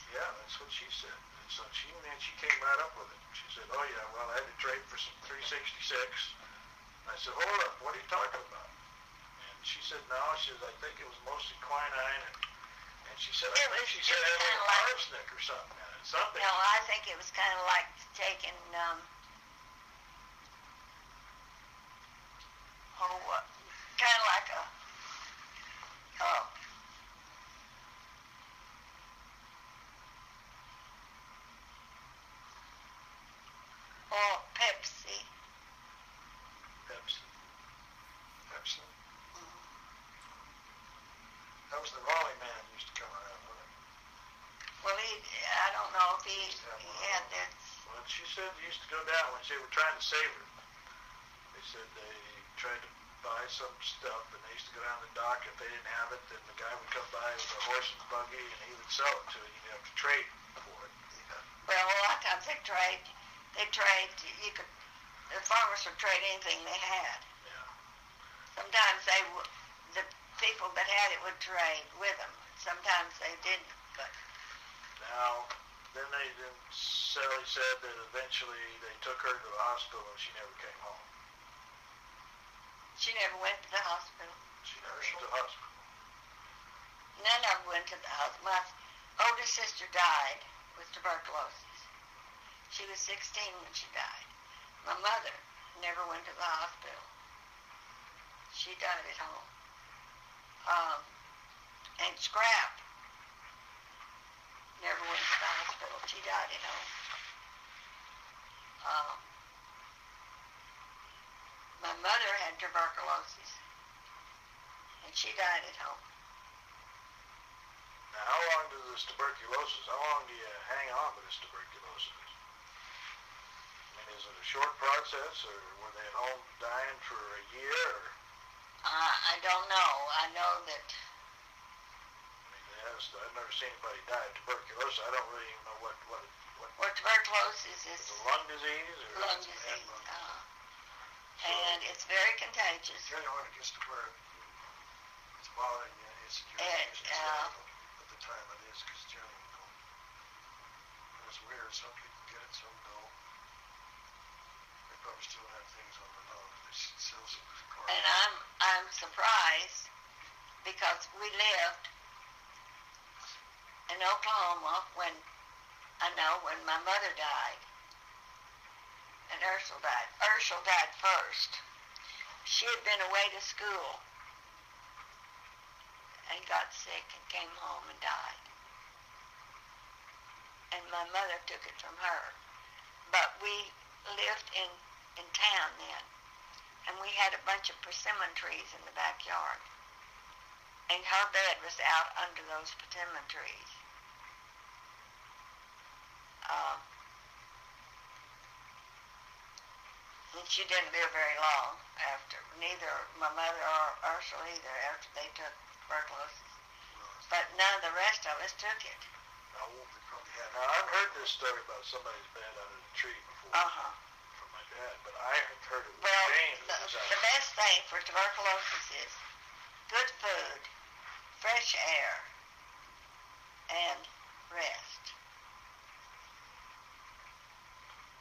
Yeah, that's what she said. And so she and then she came right up with it. She said, "Oh yeah, well I had to trade for some 366." I said, "Hold up, what are you talking about?" And she said, "No," she said, "I think it was mostly quinine." And, and she said, It "I think was- she it said was it kinda a like- arsenic or something in it. Something." No, I think it was kind of like taking, um, oh, what, kind of like a, oh, oh. Pepsi. Pepsi. Mm. That was the Rawleigh man who used to come around, wasn't it? Well, he, I don't know if he, he had that, Well, she said they used to go down when they were trying to save her. They said they tried to buy some stuff, and they used to go down to the dock. If they didn't have it, then the guy would come by with a horse and buggy, and he would sell it to you. You'd have to trade for it. well, a lot of times they trade, they trade, you could, the farmers would trade anything they had. Yeah. Sometimes they, w- the people that had it would trade with them. Sometimes they didn't, but Now, then they then Sally said that eventually they took her to the hospital, and she never came home. she never went to the hospital. She never went to the hospital. None of them went to the hospital. My oldest sister died with tuberculosis. She was 16 when she died. My mother never went to the hospital. She died at home. Um, and Scrap never went to the hospital. She died at home. Um, my mother had tuberculosis, and she died at home. Now, how long does this tuberculosis, how long do you hang on to this tuberculosis? I mean, is it a short process, or were they at home dying for a year, or, Uh, I don't know. I know that Mean, I've never seen anybody die of tuberculosis. I don't really even know what, what, it- what, well, tuberculosis is is it lung disease, or? lung disease, uh, and it's very contagious. Generally, when it gets to where it's bothering you, it's, It, it's uh, at the time it is, because generally you don't. It's weird, some people get it, some don't. They probably still have things on the lung, they s- sell some. And I'm I'm surprised because we lived in Oklahoma when I know when my mother died and Ursula died. Ursula died first. She had been away to school and got sick and came home and died. And my mother took it from her. But we lived in, in town then and we had a bunch of persimmon trees in the backyard. And her bed was out under those persimmon trees. Um, she didn't live very long after, neither my mother or Ursula either, after they took tuberculosis. But none of the rest of us took it. Now, they probably had Now, I've heard this story about somebody's bed under the tree before Uh-huh. from my dad, but I haven't heard it Well, the, that was out the best thing for tuberculosis is good food, fresh air, and rest.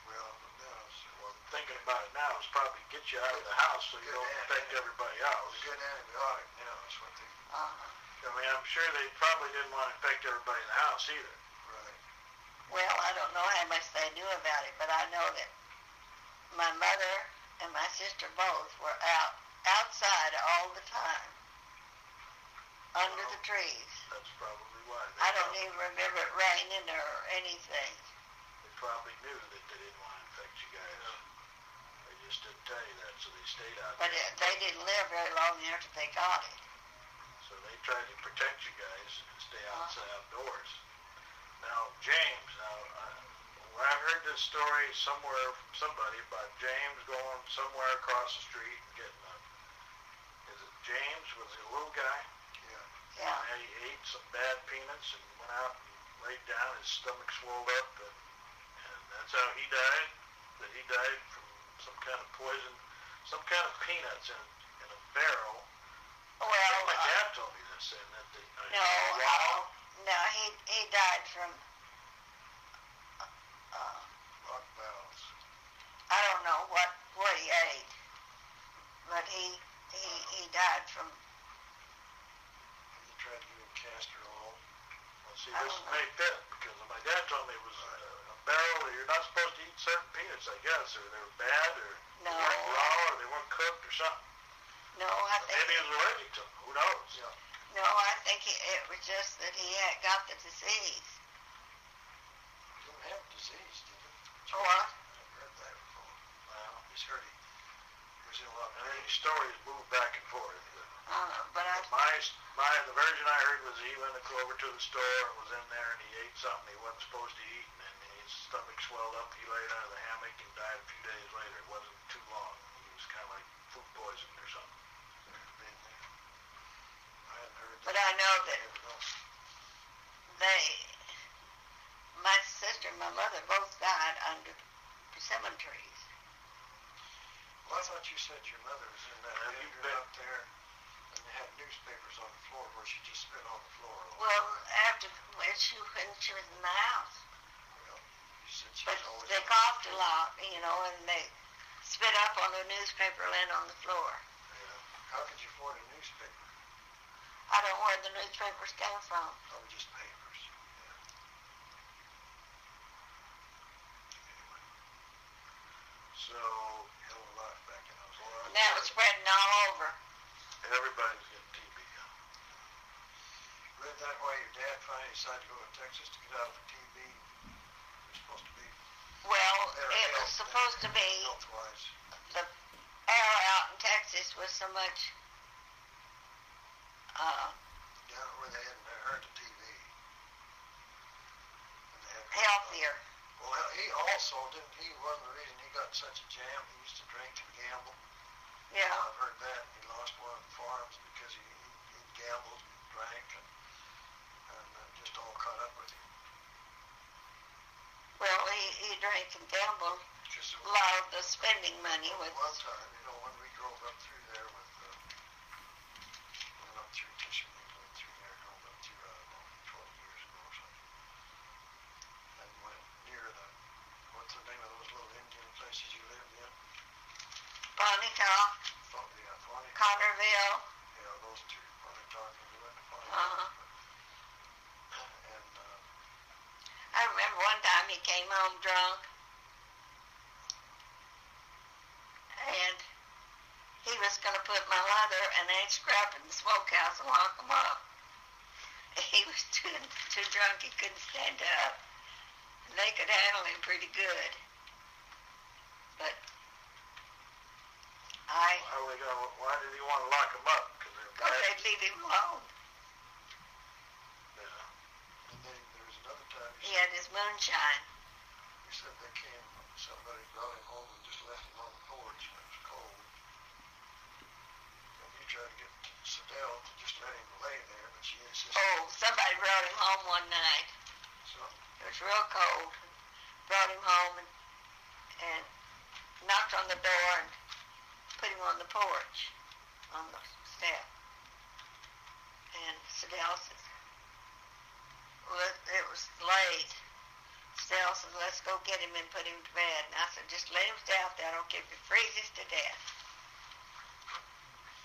Well, no, so, Well, thinking about it now is probably get you out of the house so you Good don't man. infect everybody it's else. a good antibiotic now, that's what they, Uh-huh. I mean, I'm sure they probably didn't want to infect everybody in the house either. right. Well, I don't know how much they knew about it, but I know that my mother and my sister both were out outside all the time, under the trees. That's probably why. They I don't even remember it raining or anything. They probably knew that they didn't want to infect you guys. They just didn't tell you that, so they stayed out But there. it, they didn't live very long after they got it. So they tried to protect you guys and stay Uh-huh. outside outdoors. Now, James, now, uh, well, I've heard this story somewhere from somebody about James going somewhere across the street and getting a, is it James? Was he a little guy? Yeah. Yeah. And he ate some bad peanuts and went out and laid down. His stomach swelled up, and, and that's how he died. that he died from some kind of poison, some kind of peanuts in, in a barrel. I Well, think my uh, dad told me this, and that they, I, no, wow, no, he he died from. Uh, Rock valves. I don't know what what he ate, but he he he died from. And you tried to give him castor oil. well, see, I this may fit because my dad told me it was a barrel. that You're not supposed to eat certain peanuts, I guess, or they were bad, or No. they weren't raw, or they weren't cooked, or something. No, I think Maybe he was allergic to them. Who knows? Yeah. no, I think it, it was just that he had got the disease. He didn't have disease, did he? Or I've heard that before. Well, He's heard he, he was in a lot of I mean, pain. these stories move back and forth. uh, but I My, my, the version I heard was he went to over to the store and was in there and he ate something he wasn't supposed to eat and then his stomach swelled up. He laid out of the hammock and died a few days later. It wasn't too long. He was kind of like food poisoning or something. I hadn't heard but that. I know that they, my sister and my mother both died under persimmon trees. Well, I thought you said your mother was in that Have you bedroom been- up there and they had newspapers on the floor where she just spit on the floor. Well, after when she when she was in the house, Well, but always they coughed a lot, you know, and they spit up on the newspaper laying on the floor. Yeah. How could you afford a newspaper? I don't know where the newspapers came from. Probably just papers. Yeah. Anyway, So hell of a life back in those. And that was spreading all over. everybody's getting TB. Read that why your dad finally decided to go to Texas to get out of the TB. You're supposed to be Well, it was supposed to be health-wise. the air out in Texas was so much uh, Down where they hadn't heard the TB. And they had- healthier. Well, he also didn't. He wasn't the reason he got such a jam. He used to drink and gamble. Yeah. I've heard that. He lost one of the farms because he, he, he gambled and drank and, and uh, just all caught up with him. Well, he, he drank and gambled. Just A lot of the spending money was. one time, you know, when we drove up through there with, uh, well, not through Tishomingo, went through there, drove up through, I don't know, 12 years ago or something. And went near the, what's the name of those little Indian places you lived in? Pontotoc, Thought, yeah, Funny. Connerville. Yeah, those two, Funny talking, we went to Funny. Uh-huh. And, uh, I remember one time he came home drunk. And he was going to put my mother and Aunt Scrap in the smokehouse and lock them up. He was too, too drunk, he couldn't stand up. And they could handle him pretty good. But I, are they gonna? Why did he want to lock them up? Because they're because bad. they'd leave him alone. Yeah. and then there was another time He had his moonshine. He said they came, somebody brought him home and just left him on the porch and it was cold. And he tried to get Sedell to just let him lay there, but she insisted. Oh, somebody brought him home one night. So, It was real cold. Brought him home and, and knocked on the door and put him on the porch, on the step. And Sedell says, well, it, was late. Sedell says, let's go get him and put him to bed. And I said, just let him stay out there. I don't care if he freezes to death.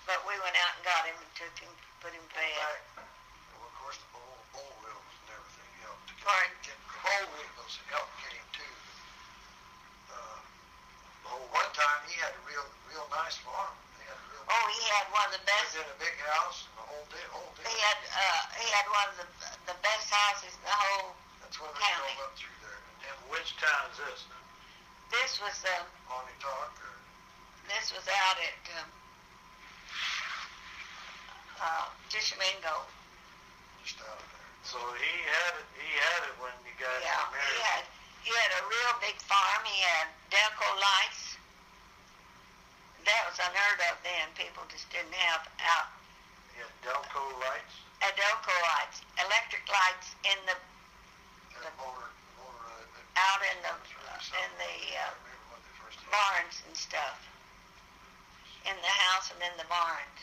But we went out and got him and took him, put him to bed. well, of course, the bull, bull wheels and everything helped to get, Pardon? get the bull wheels helped get him too. Uh, oh, one time he had a real, real nice farm. Oh, he had one of the best lived in a big house and the whole deal, whole deal. He had uh, he had one of the the best houses in the whole. That's when county. drove up through there. And Which town is this? This was um, Pontotoc or this was out at um, uh, Tishomingo. just out of there. So he had it. He had it when you guys Yeah, got married. Yeah, he had he had a real big farm. He had Delco lights. That was unheard of then. People just didn't have out He had Delco lights. uh, Delco lights, electric lights in the That motor, motor, uh, out in the in the uh, remember when they barns and stuff. In the house and in the barns.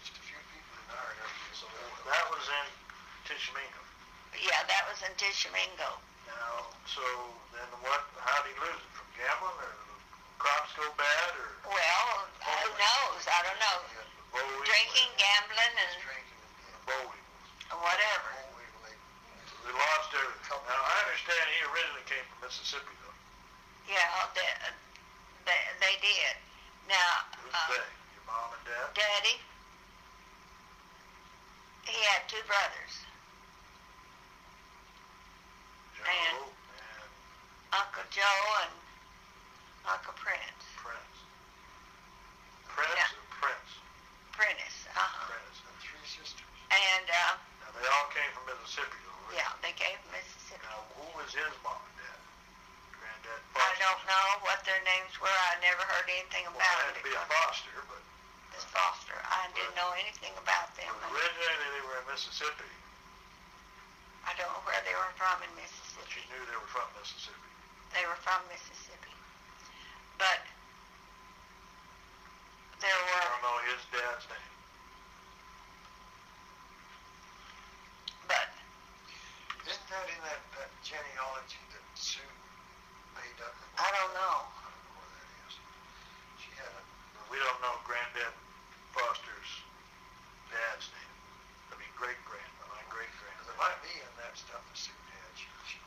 Just a few people in our area. So that was in Tishomingo. Yeah, that was in Tishomingo. Now, so then what, how did he lose it? From gambling or crops go bad or Well, who knows? I don't know. He had boll weevil? Drinking, gambling, and drinking and whatever. They- lost everything. Now, I understand he originally came from Mississippi though. Yeah, they, they, they did. Now, Who's uh, they? Your mom and dad? Daddy, he had two brothers, and- and Uncle Joe and Uncle Prince. Prince. Prince Yeah. or Prince? Prentice, uh-huh. Prince. and three sisters. And, uh, Now, they all came from Mississippi though, right? yeah, they came from Mississippi. Now, who was his mom and dad? Granddad I don't know what their names were. I never heard anything Well, about it had it to be a Foster, but this Foster. I didn't know anything about them. but originally they were in Mississippi, I don't know where they were from in but Mississippi. you knew they were from Mississippi. They were from Mississippi. But there were. I don't know his dad's name. but Isn't that in that, that genealogy that Sue made up? I don't know. I don't know where that is. She had a, We don't know Granddad Foster's dad's name. I mean, great grand, uh, my great grand. there might be in that stuff that Sue had. She, she,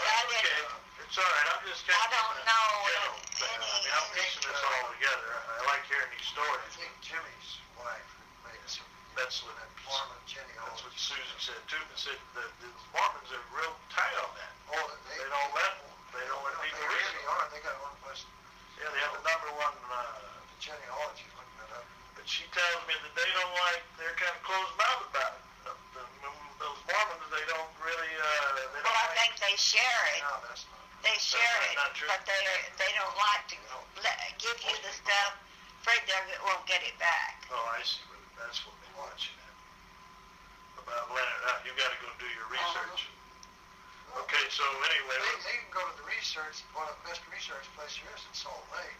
But I didn't. Right. I'm just kind I of don't know general any- thing. I mean, I'm piecing this all together. I I like hearing these I stories. think Jimmy's wife made some. That's what- that Mormon That's what Susan said too. They said the, the Mormons are real tight on that. Oh, they, They don't let, they don't let people read really it. are. They got one place, Yeah, they have the number one, uh, the genealogy, looking that up. but she tells me that they don't like, they're kind of closed mouthed about it. The, the, those Mormons, they don't really, uh, they Well, don't I like, think they share it. No, that's not. They share it, not true. but they they don't like to let, give you the stuff. Afraid they won't get it back. oh, I see, what that's what they want you at. About letting it out, you gotta go do your research. Okay, so anyway, They, let's- they can go to the research, one of the best research places there is in Salt Lake.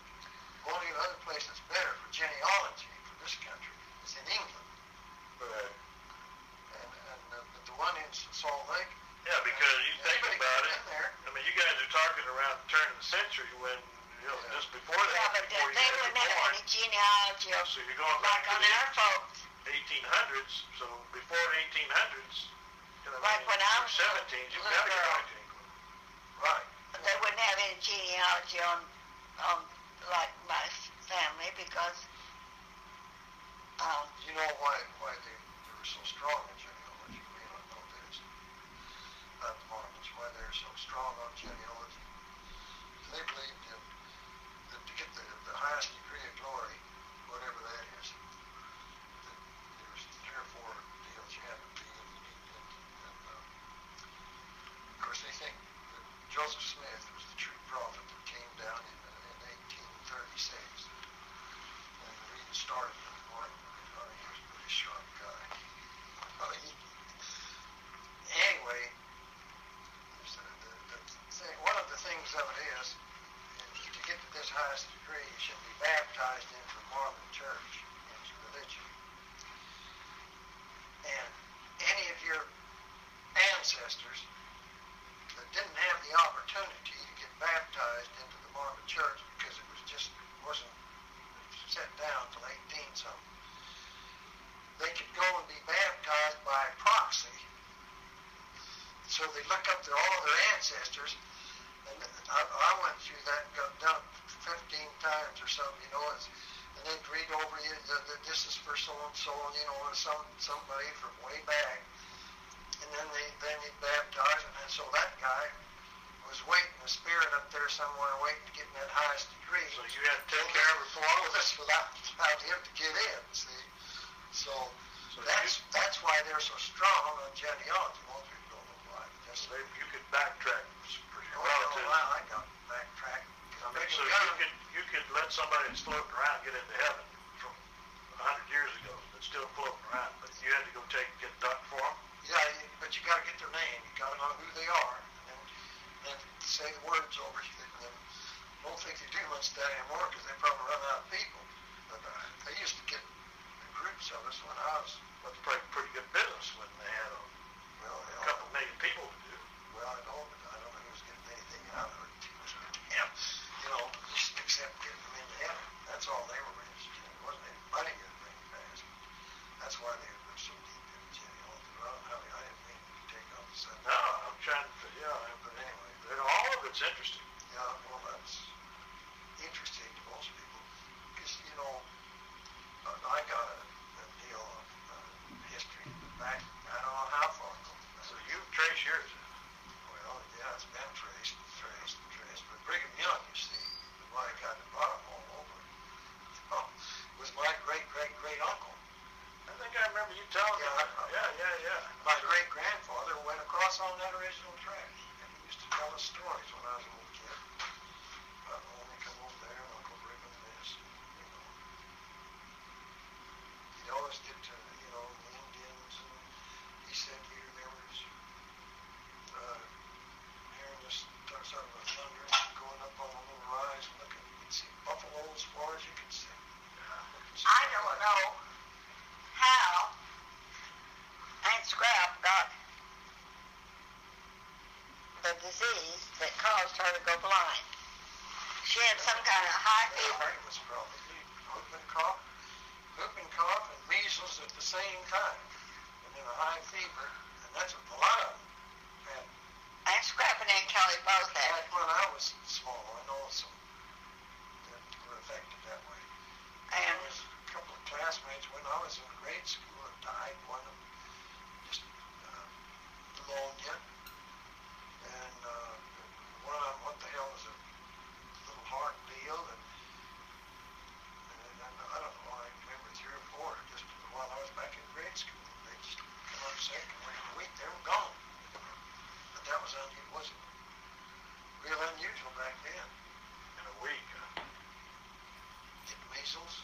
Only other place that's better for genealogy for this country is in England. uh, And, and uh, but the one in Salt Lake, yeah, because you think about it, get in there. I mean, you guys are talking around the turn of the century when, you know, Yeah. just before that, Yeah, but they, before they wouldn't have any genealogy So you're going like back to on the our folks. 1800s, so before 1800s, you know, Like when I was 17, you've got to go back to England. Right. But they wouldn't have any genealogy on on like my family because um, You know why why they, they were so strong in genealogy? We don't know this. Mormons, why they're so strong on genealogy. They believed in that to get the, the highest degree of glory, whatever that is, that there was three or four deals you had to be in. And, and uh, of course they think that Joseph Smith was the true prophet that came down in, uh, in 1836. And the reading started the morning. He was a pretty sharp guy. Uh, he, anyway, there's the, the, the thing, one of the things of it is, is to get to this highest degree, should be baptized into the Mormon church, into religion. And any of your ancestors that didn't have the opportunity to get baptized into the Mormon church because it was just wasn't set down till 18 something. They could go and be baptized by proxy. So they look up their, all of their ancestors, and I, I went through that and got done 15 times or something, you know, it's, and they'd read over you that, that this is for so you know, some somebody from way back, and then they then he baptized, and then so that guy was waiting, the spirit up there somewhere, waiting to get in that highest degree. So you had to take care of it for all of us. without, without him to get in, see? So So that's that's why they're so strong on genealogy. Most people don't. So That's, they, you could backtrack your oh, relatives. no, I, I got backtrack. I'm big So you could, you could let somebody that's floating around get into heaven from hundred years ago that's still floating around, but you had to go take, get done for them? Yeah, you- but you got to get their name. You got to know who they are, and then, say the words over you, and then think they do much of that anymore because they probably run out of people. But uh, they used to get groups of us when I was, That's pretty, pretty good business when they had a well, a couple million people to do. well, I don't, I don't know who's getting anything out of it. Yeah, you know, just except getting them into heaven. That's all they were interested in. It wasn't any money or anything fast. That's why they were so deep in it, you know. I don't know, I didn't mean to take off the subject. No, I'm trying to, figure out. but anyway, you know, all of it's interesting. Yeah, well, that's interesting to most people. Because, you know, uh, I got a, a deal of uh, history back, I don't know how far ago. So you trace yours. Well, yeah, it's been traced, traced, traced. But Brigham Young, you see, the one I got the bottom all over it, oh, was my great, great, great uncle. I think I remember you telling me. Yeah, that. Yeah, yeah, yeah. My great grandfather went across on that original track. And he used to tell us stories when I was a little kid. About when we come over there and Uncle Brigham this, and, you know. He always get to, you know, the Indians and he said he remembers uh, hearing this sort of a thunder going up on a little rise and looking, you'd see buffalo as far as you could see. I don't know how Aunt Scrap got the disease that caused her to go blind. She had some kind of high fever. It was probably whooping cough, whooping cough and measles at the same time, and then a high fever, and that's what a lot of them had. Aunt Scrap and Aunt Callie both had Back when I was small, I know some that were affected that way. And There was a couple of classmates when I was in grade school that died. One of them just uh, pneumonia, and uh, one of them, what the hell was a little heart deal, and, and, and I don't know, I remember three or four just while I was back in grade school. They just come up sick, and within a week they were gone. But that was un- it wasn't real unusual back then. In a week. huh? get measles,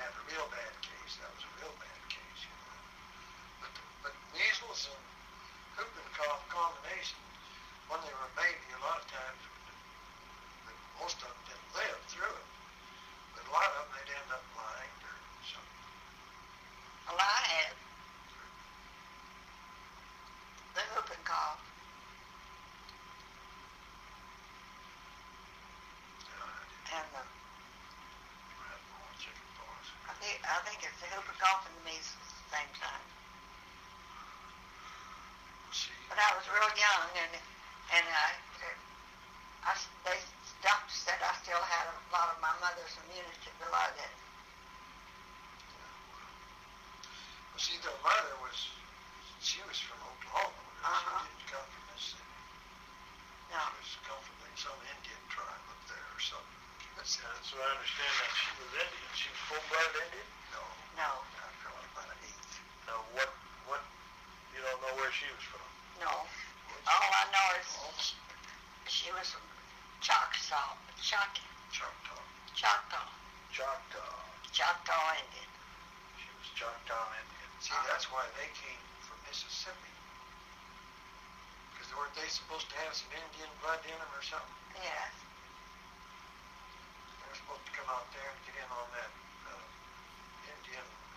had a real bad case. That was a real bad case, you know. But, but measles and whooping cough combination, when they were a baby, a lot of times, but most of them didn't live through it. But a lot of them, they'd end up blind or something. well, I had the whooping cough. You know, I didn't And the, have more chicken pox. I think, I think it's the whooping cough and the measles at the same time. See, But I was real young and, and I, I, they, doctor said I still had a lot of my mother's immunity below that. well, see, their mother was, she was from Oklahoma. Uh-huh. She didn't come from Mississippi. No, She was come from like some Indian tribe up there or something. That's, Yeah, so I understand that she was Indian. She was full-blooded Indian. No, no, not probably about an eighth. Now, what, what, you don't know where she was from. no. All I know is she was from Choctaw, Choc, Choctaw. Choctaw, Choctaw. Choctaw Indian. She was Choctaw Indian. See, that's why they came from Mississippi. Because weren't they supposed to have some Indian blood in them or something? Yes. They were supposed to come out there and get in on that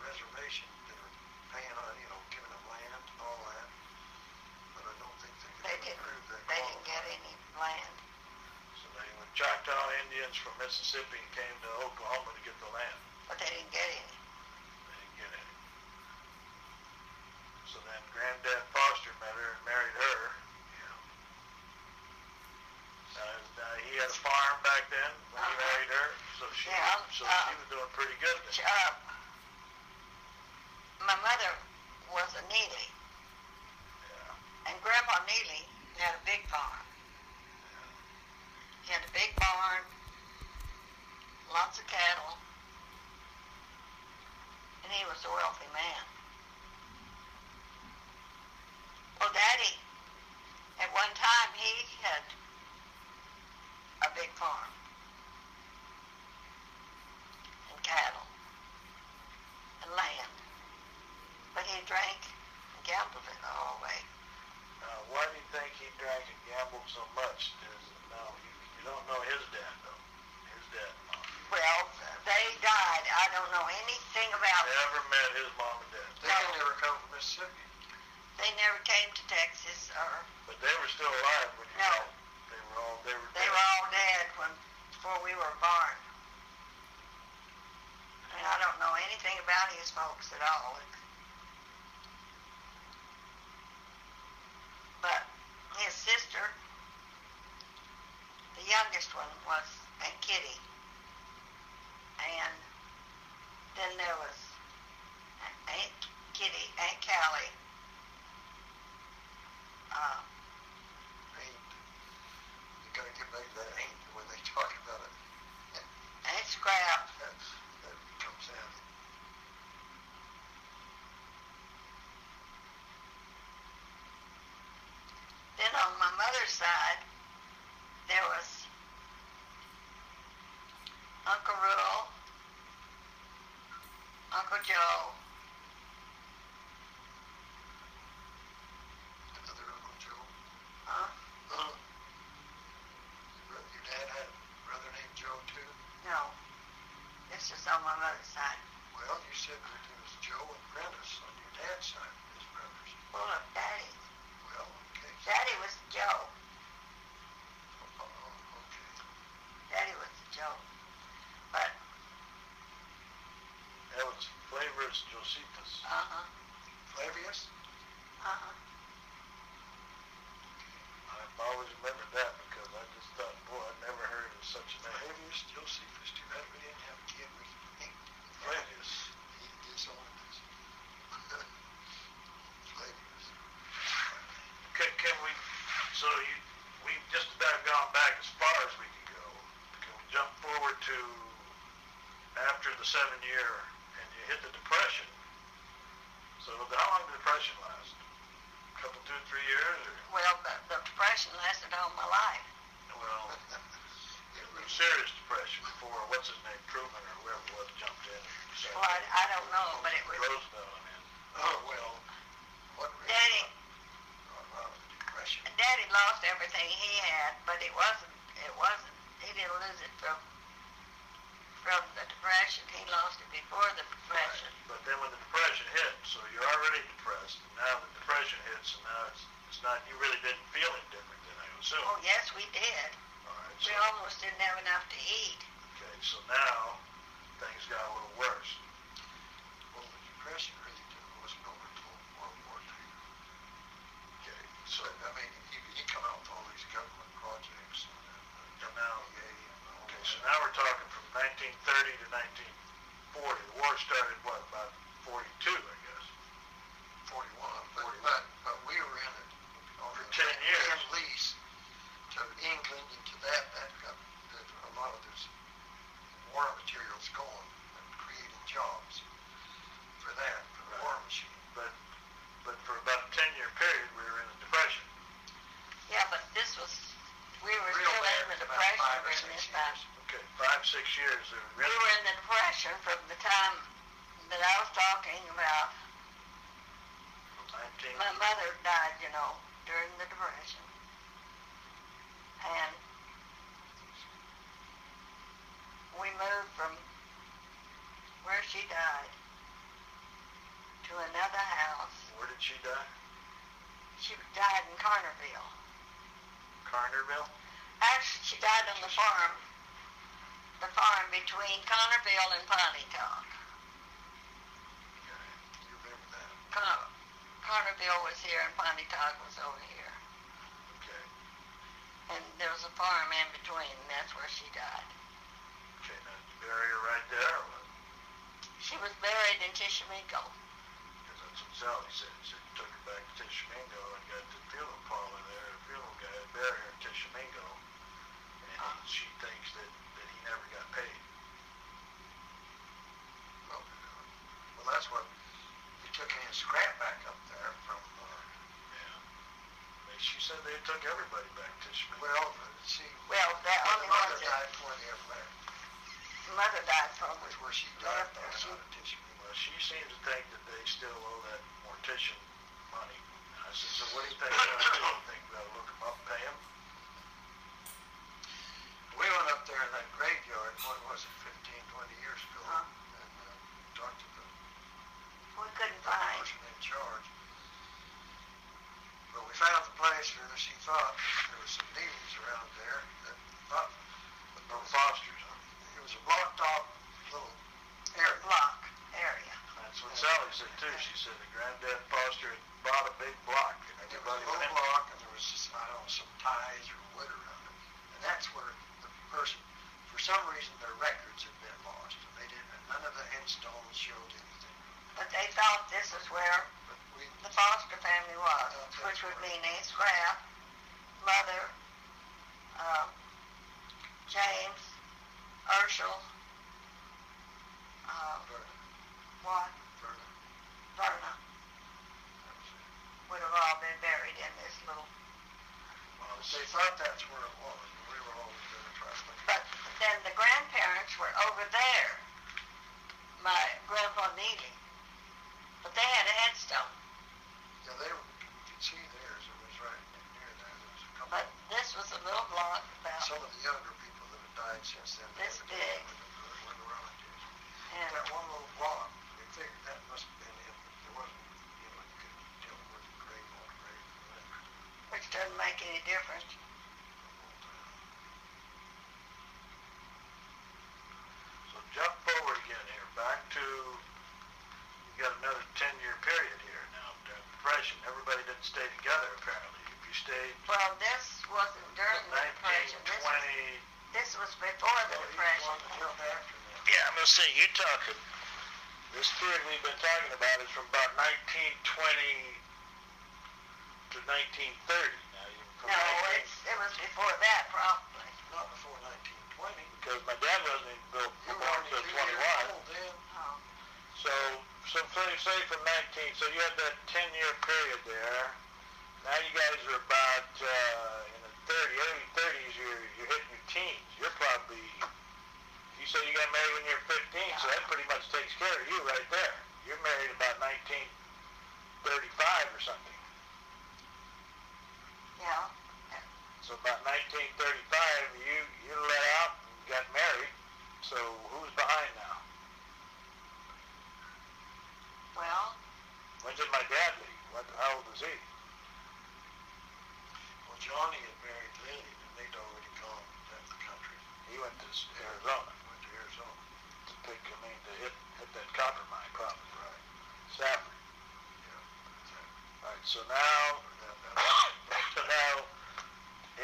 reservation. They were paying on, you know, giving them land and all that. But I don't think they could They didn't, prove that. they didn't get any land. So they were Choctaw Indians from Mississippi and came to Oklahoma to get the land. But they didn't get any. They didn't get any. So then Granddad Foster met her and married her. Uh, uh, he had a farm back then when he Uh-huh. married her, so she Yeah, so uh, she was doing pretty good. Ch- Then. Uh, my mother was a Neely, Yeah. and Grandpa Neely had a big farm. He had a big barn, lots of cattle, and he was a wealthy man. Well, Daddy, at one time he had a big farm and cattle and land, but he drank and gambled in the hallway. Uh, why do you think he drank and gambled so much? There's, no, you, you don't know his dad, though. His dad and mom. Well, they died. I don't know anything about them. Never met his mom and dad. They no. never come from Mississippi. They never came to Texas or... But they were still alive when you No. Died. They were all, they were they dead. were all dead when, before we were born. And I don't know anything about his folks at all. His sister, the youngest one was Aunt Kittie. And then there was Aunt Kittie, Aunt Callie. Uh, Ain't. You gotta get back to that ain't when they talk about it. Aunt Scrap. That's, that comes out. Then on my mother's side, there was Uncle Ruel, Uncle Joe, Another Uncle Joe. huh? Uh, your brother- your dad had a brother named Joe too? No, this is on my mother's side. Well, you said that it was Joe and Prentice on your dad's side, his brothers. Well, of Daddy. Well, okay. Daddy was Joe. Oh, okay. Daddy was Joe. But, That was Flavious Josephus. uh-huh, Flavius? uh-huh. I've always remembered that because I just thought, boy, I never heard of such a name. Flavius Josephus, too bad we didn't have a kid with Flavius. He disowned us. Flavius. Can, can we, so you, we've just about gone back as far as we can go. Can we jump forward to after the seven year and you hit the depression? So how long did the depression last? A couple, two, three years or? Well, the, the depression lasted all my life. Well, It was, serious depression before, what's his name, Truman or whoever was jumped in. Well, I, I don't know, but it was, Roosevelt, I mean. oh, well, what Daddy, about depression? Daddy lost everything he had, but it wasn't, he didn't lose it from, from the depression. He lost it before the depression. But then when the depression hit, so you're already depressed, and now the depression hits, and now it's, it's not, you really didn't feel any different then, I assume. Oh, yes, we did. All right, We so, almost didn't have enough to eat. okay, so now, things got a little worse. Well, the depression really didn't, wasn't over until World War II. Okay, so, So, I mean, he, he come out with all these government projects and, uh, And now- WPA and all okay, that. so now we're talking from nineteen thirty to nineteen forty. The war started, what, about forty-two, I guess? Forty-one, but, 41. but, but we were in it. on For a 10 years. ten lease to England and to that, that got, that a lot of this war materials going and creating jobs for that, for the war machine. But, but for about a ten-year period, we were in a depression. Yeah, but this was, we were Real still bad in the for about depression five or during six this years. time. Okay, five, six years, they were We really were in the depression from the time that I was talking about. nineteen, My mother died, you know, during the depression. And we moved from where she died to another house. where did she die? She died in Connerville. Connerville? Actually, she died on the farm, the farm between Connerville and Pontotoc. Okay. You remember that? Con- Connerville was here and Pontotoc was over here. Okay. And there was a farm in between, and that's where she died. Okay, now did you bury her right there, or what? She was buried in Tishomingo. Because that's what Sally said. She said took her back to Tishomingo and got the funeral parlor there, the funeral guy buried her in Tishomingo. And she thinks that, that he never got paid. Well, well, that's what, he took his scrap back up there from, uh, Yeah. Mean, she said they took everybody back to Tishomingo. well, see, Well, when only the mother died before they ever left, mother died from was where she died, she- out of Tishomingo. She seems to think that they still owe that mortician money. I said, so what do you think we ought do? You think we ought to look them up pay them? We went up there in that graveyard, what was it, fifteen, twenty years ago, Huh. and, uh, talked to the We couldn't find. person in charge. But we found the place where she thought there was some needles around there that thought, From Foster's, it was a blocked off little area. block area. That's what Sally said too. She said that Granddad Foster had bought a big block and And it was everybody a little went. block and there was just, I don't know, some ties or wood around it. And that's where the person, for some reason, their records had been lost. And they didn't, none of the headstones showed anything. But they thought this is where But we, the Foster family was, which would be Nancy Graff, Mother, uh, James, Ersel, uh, Verna, what, Verna, Verna, that was it. would have all been buried in this little, Well, they thought that's where it was, and we were always gonna try to but then the grandparents were over there, my grandpa Neely. But they had a headstone, Yeah, they were, you could see theirs, it was right near there, there was a couple. but this was a little block about, Some of the younger people that have died since then. This big. Were were the relatives. and That one little block, we figured that must have been it, there wasn't, you know, you couldn't tell where the grave on the grave which doesn't make any difference. So jump forward again here, back to, you got another ten-year period here now. The Depression, everybody didn't stay together apparently. If you stayed Well, this wasn't during the Depression, this was, this was before the Oh, Depression. wanted to jump after them. Yeah, I'm gonna say, you're talking, this period we've been talking about is from about nineteen twenty to nineteen thirty. Now, you No, it's, it was before that probably. Not before nineteen twenty. Because my dad wasn't even built, You were born until twenty-one. old then. Oh, So, so say, say from nineteen, so you had that ten-year period there. Now you guys are about, uh, in the thirty, early thirties, you're, you're hitting your teens. You're probably, you say you got married when you were fifteen, so that pretty much takes care of you right there. You're married about nineteen thirty-five or something. yeah, So about nineteen thirty-five, you, you let out and got married. So who's behind now? well, When did my dad leave? What, how old was he? Well, Johnny had married Lily, and they'd already gone, to the country, He went to S- Arizona. went to Arizona. To pick, I mean, to hit, hit that copper mine probably. Right. Safford. Yeah. All right, so now, Or that, that, so now,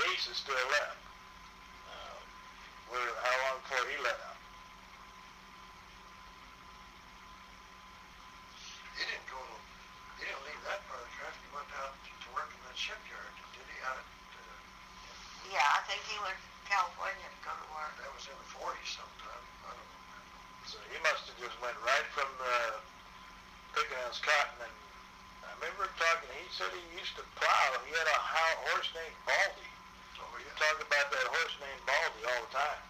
Ace is still left. Uh, where, how long before he let out? he didn't go to, he didn't leave that part of the country, he went out to, to work in that shipyard, did he, out at, uh, yeah, I think he went to California to go to work. that was in the forties sometime, I don't remember. So he must have just went right from uh, picking his cotton and I remember talking, he said he used to plow, he had a horse named Baldy. So, He yeah, talked about that horse named Baldy all the time.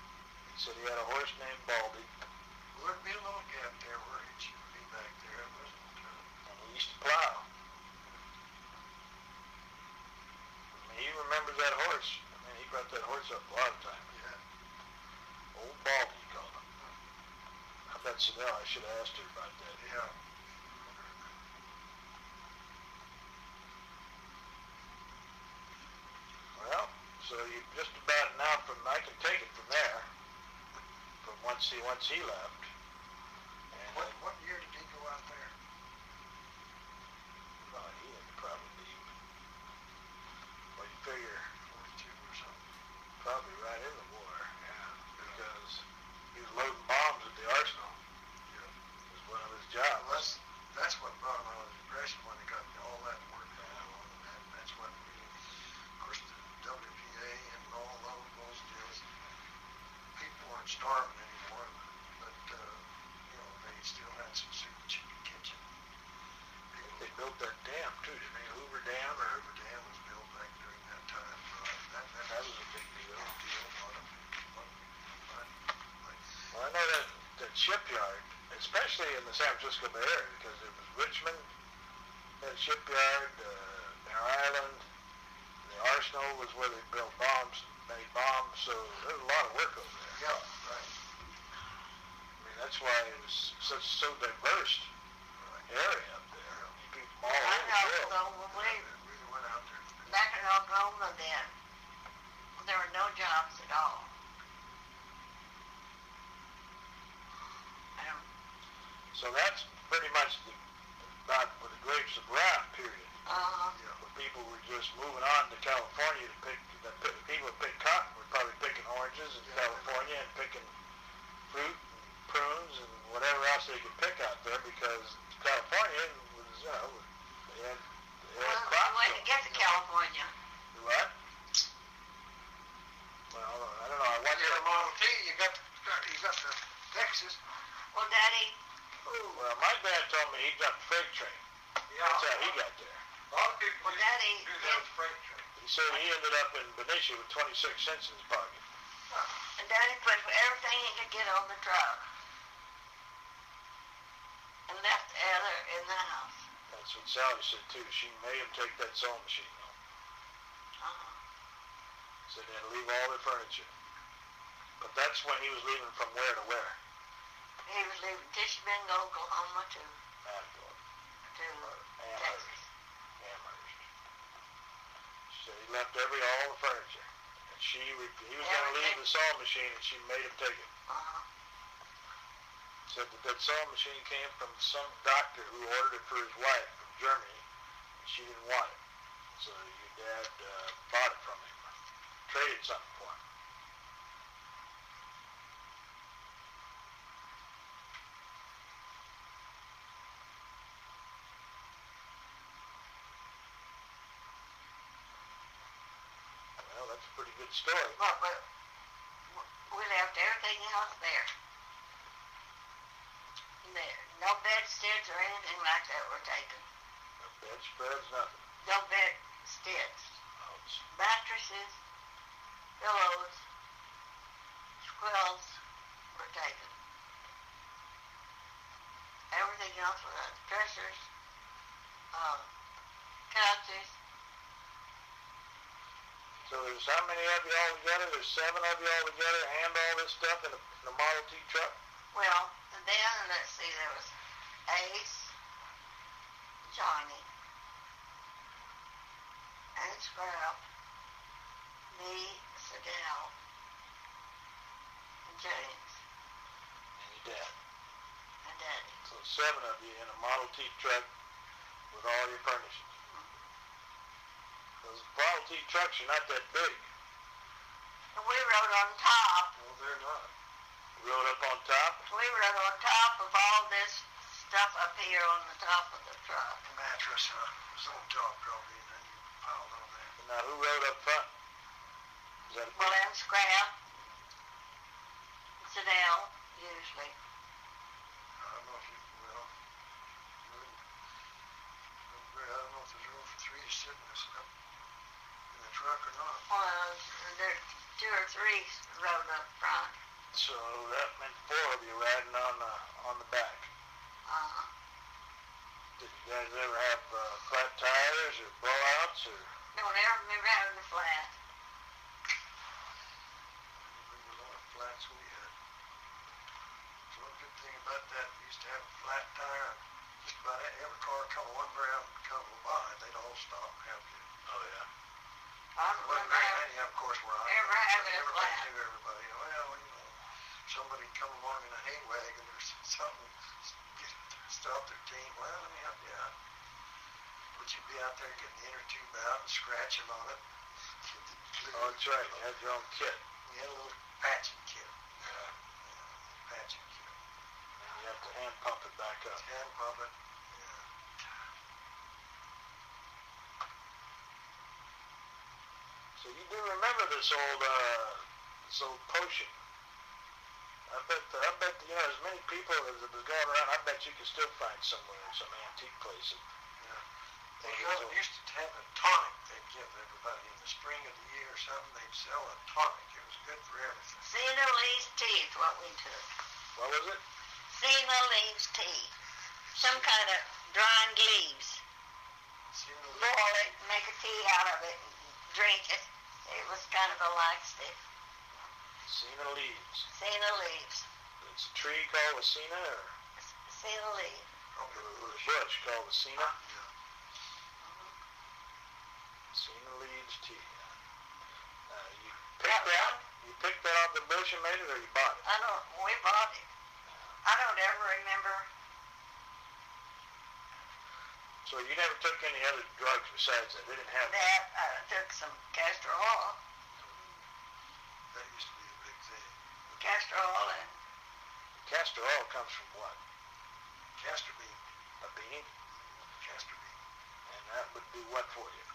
He said he had a horse named Baldy there'd be a little gap there where it should be back there, it wasn't, uh, and he used to plow. I mean, he remembers that horse. I mean, he brought that horse up a lot of times. yeah, Old Baldy, he called him. I bet Sedell, I should have asked her about that. yeah. Well, so you just about now from, I can take it from there, from once he, once he left. And, What, what year did he go out there? uh, he had probably, well, you figure, Forty-two or something? probably right in the war, yeah, because he was loading bombs at the arsenal. Yeah. was one of his Well, jobs. that's, that's what brought him out of the depression when he got all that work done on him, and that's what really, of course, the WPA and all those, those deals, people weren't starving anymore, but, uh, you know, they still had some super cheap kitchen. They built that dam too, didn't they? Hoover Dam or, Hoover Dam was built back during that time, right, that, that, that was a big deal. big deal, a lot of, lot of money, Well, I know that, that shipyard, especially in the San Francisco Bay Area, because it was Richmond, that shipyard, uh, Island, the arsenal was where they built bombs, made bombs, so there was a lot of work over there. yeah, right. I mean, that's why it was such so diverse area up there. I mean, people all over the world. so when we, It went out there. back in Oklahoma then, there were no jobs at all. I So that's pretty much the, about for the grapes of wrath period, uh, where people were just moving on to California to pick. The people that pick cotton were probably picking oranges in Yeah. California and picking fruit prunes and whatever else they could pick out there because California was, you know, they had, they had well, crops. the way to get to California. Do What? Well, I don't know. I When watched you're. Model T, you got, you got the Texas. Well, Daddy, Ooh, Well, my dad told me he got the freight train. That's how he got there. A lot of people Well, used Daddy, to do that freight train. He said he ended up in Benicia with 26 cents in his pocket. and Daddy put everything he could get on the truck. The other in the house. That's what Sally said too. She made him take that sewing machine home. Uh-huh. Said they had to leave all their furniture. But that's when he was leaving from where to where? He was leaving Tishomingo, Oklahoma to, Matador. to Amherst. Texas. Amherst. She said he left every all the furniture. And she he was going to leave the sewing machine and she made him take it. Uh-huh. Said that that sewing machine came from some doctor who ordered it for his wife from Germany, and she didn't want it. So your dad uh, bought it from him, traded something for him. Well, that's a pretty good story. But, but we left everything else there. There. No bedsteads or anything like that were taken. No bedspreads, nothing. No bedsteads. Mattresses, pillows, quilts were taken. Everything else was uh, dressers, um, couches. So there's how many of you all together? There's seven of you all together hand all this stuff in a, in a Model T truck? Well, then let's see, there was Ace, Johnny, and Scrap, me, Sadell, and James, And your dad. and Daddy. So seven of you in a Model T truck with all your furnishings. Those Model T trucks are not that big. And we rode on top. Well, they're not. Rode up on top. We rode on top of all this stuff up here on the top of the truck. The mattress, uh, was on top probably, and then you piled on there. And now who rode up front? Is that a Well, and Scrap, and Sadell, usually. I don't know if you, well, I don't know if there's room for three to sit in this, up in the truck or not. Well, there two or three rode up front. So that meant four of you riding on the on the back. Uh, Did you guys ever have uh, flat tires or blowouts or? don't ever remember having a flat. I remember a lot of flats we had. So one good thing about that, we used to have a flat tire. Just about every car come one around, come by, they'd all stop and help you. Oh yeah. I don't Wasn't remember very many, of course, were on. ever having a Everybody flat. knew everybody. You somebody come along in a hay wagon or something, stop their team. Well, let me help you out. Would you'd be out there getting the inner tube out and scratch scratching on it. Oh, that's right. You had your own kit. We had a little patching kit. Yeah. Yeah, patching kit. And you have to hand pump it back up. Hand pump it. Yeah. So you do remember this old uh, this old potion? I bet I bet you know as many people as it was going around. I bet you could still find somewhere in some antique place. that- They Eight got, old. used to have a tonic they'd give everybody in the spring of the year or something. They'd sell a tonic. It was good for everything. Senna leaves tea is what we took. What was it? Senna leaves tea. Some kind of dried leaves. See, Boil it, make a tea out of it, and drink it. It was kind of a laxative. Senna leaves. Senna leaves. It's a tree called a Senna or the leaf. Probably a bush. called a Senna. Yeah. Senna leads tea. Uh, you picked that? You picked that off the bush and made it, or you bought it? I don't, we bought it. I don't ever remember, So you never took any other drugs besides that? They didn't have that, I took some castor oil, That used to be a big thing. Castor oil and castor oil comes from what? Castor bean. A bean, Castor bean. and that would do what for you?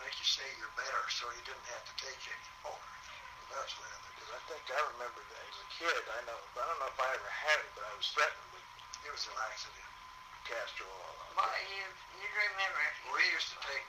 Make you say you're better so you didn't have to take it anymore. Well, that's what I Because I think I remember that as a kid. I know. I don't know if I ever had it, but I was threatened with It was a laxative. castor oil. Boy, you, you'd remember if you, We used to take,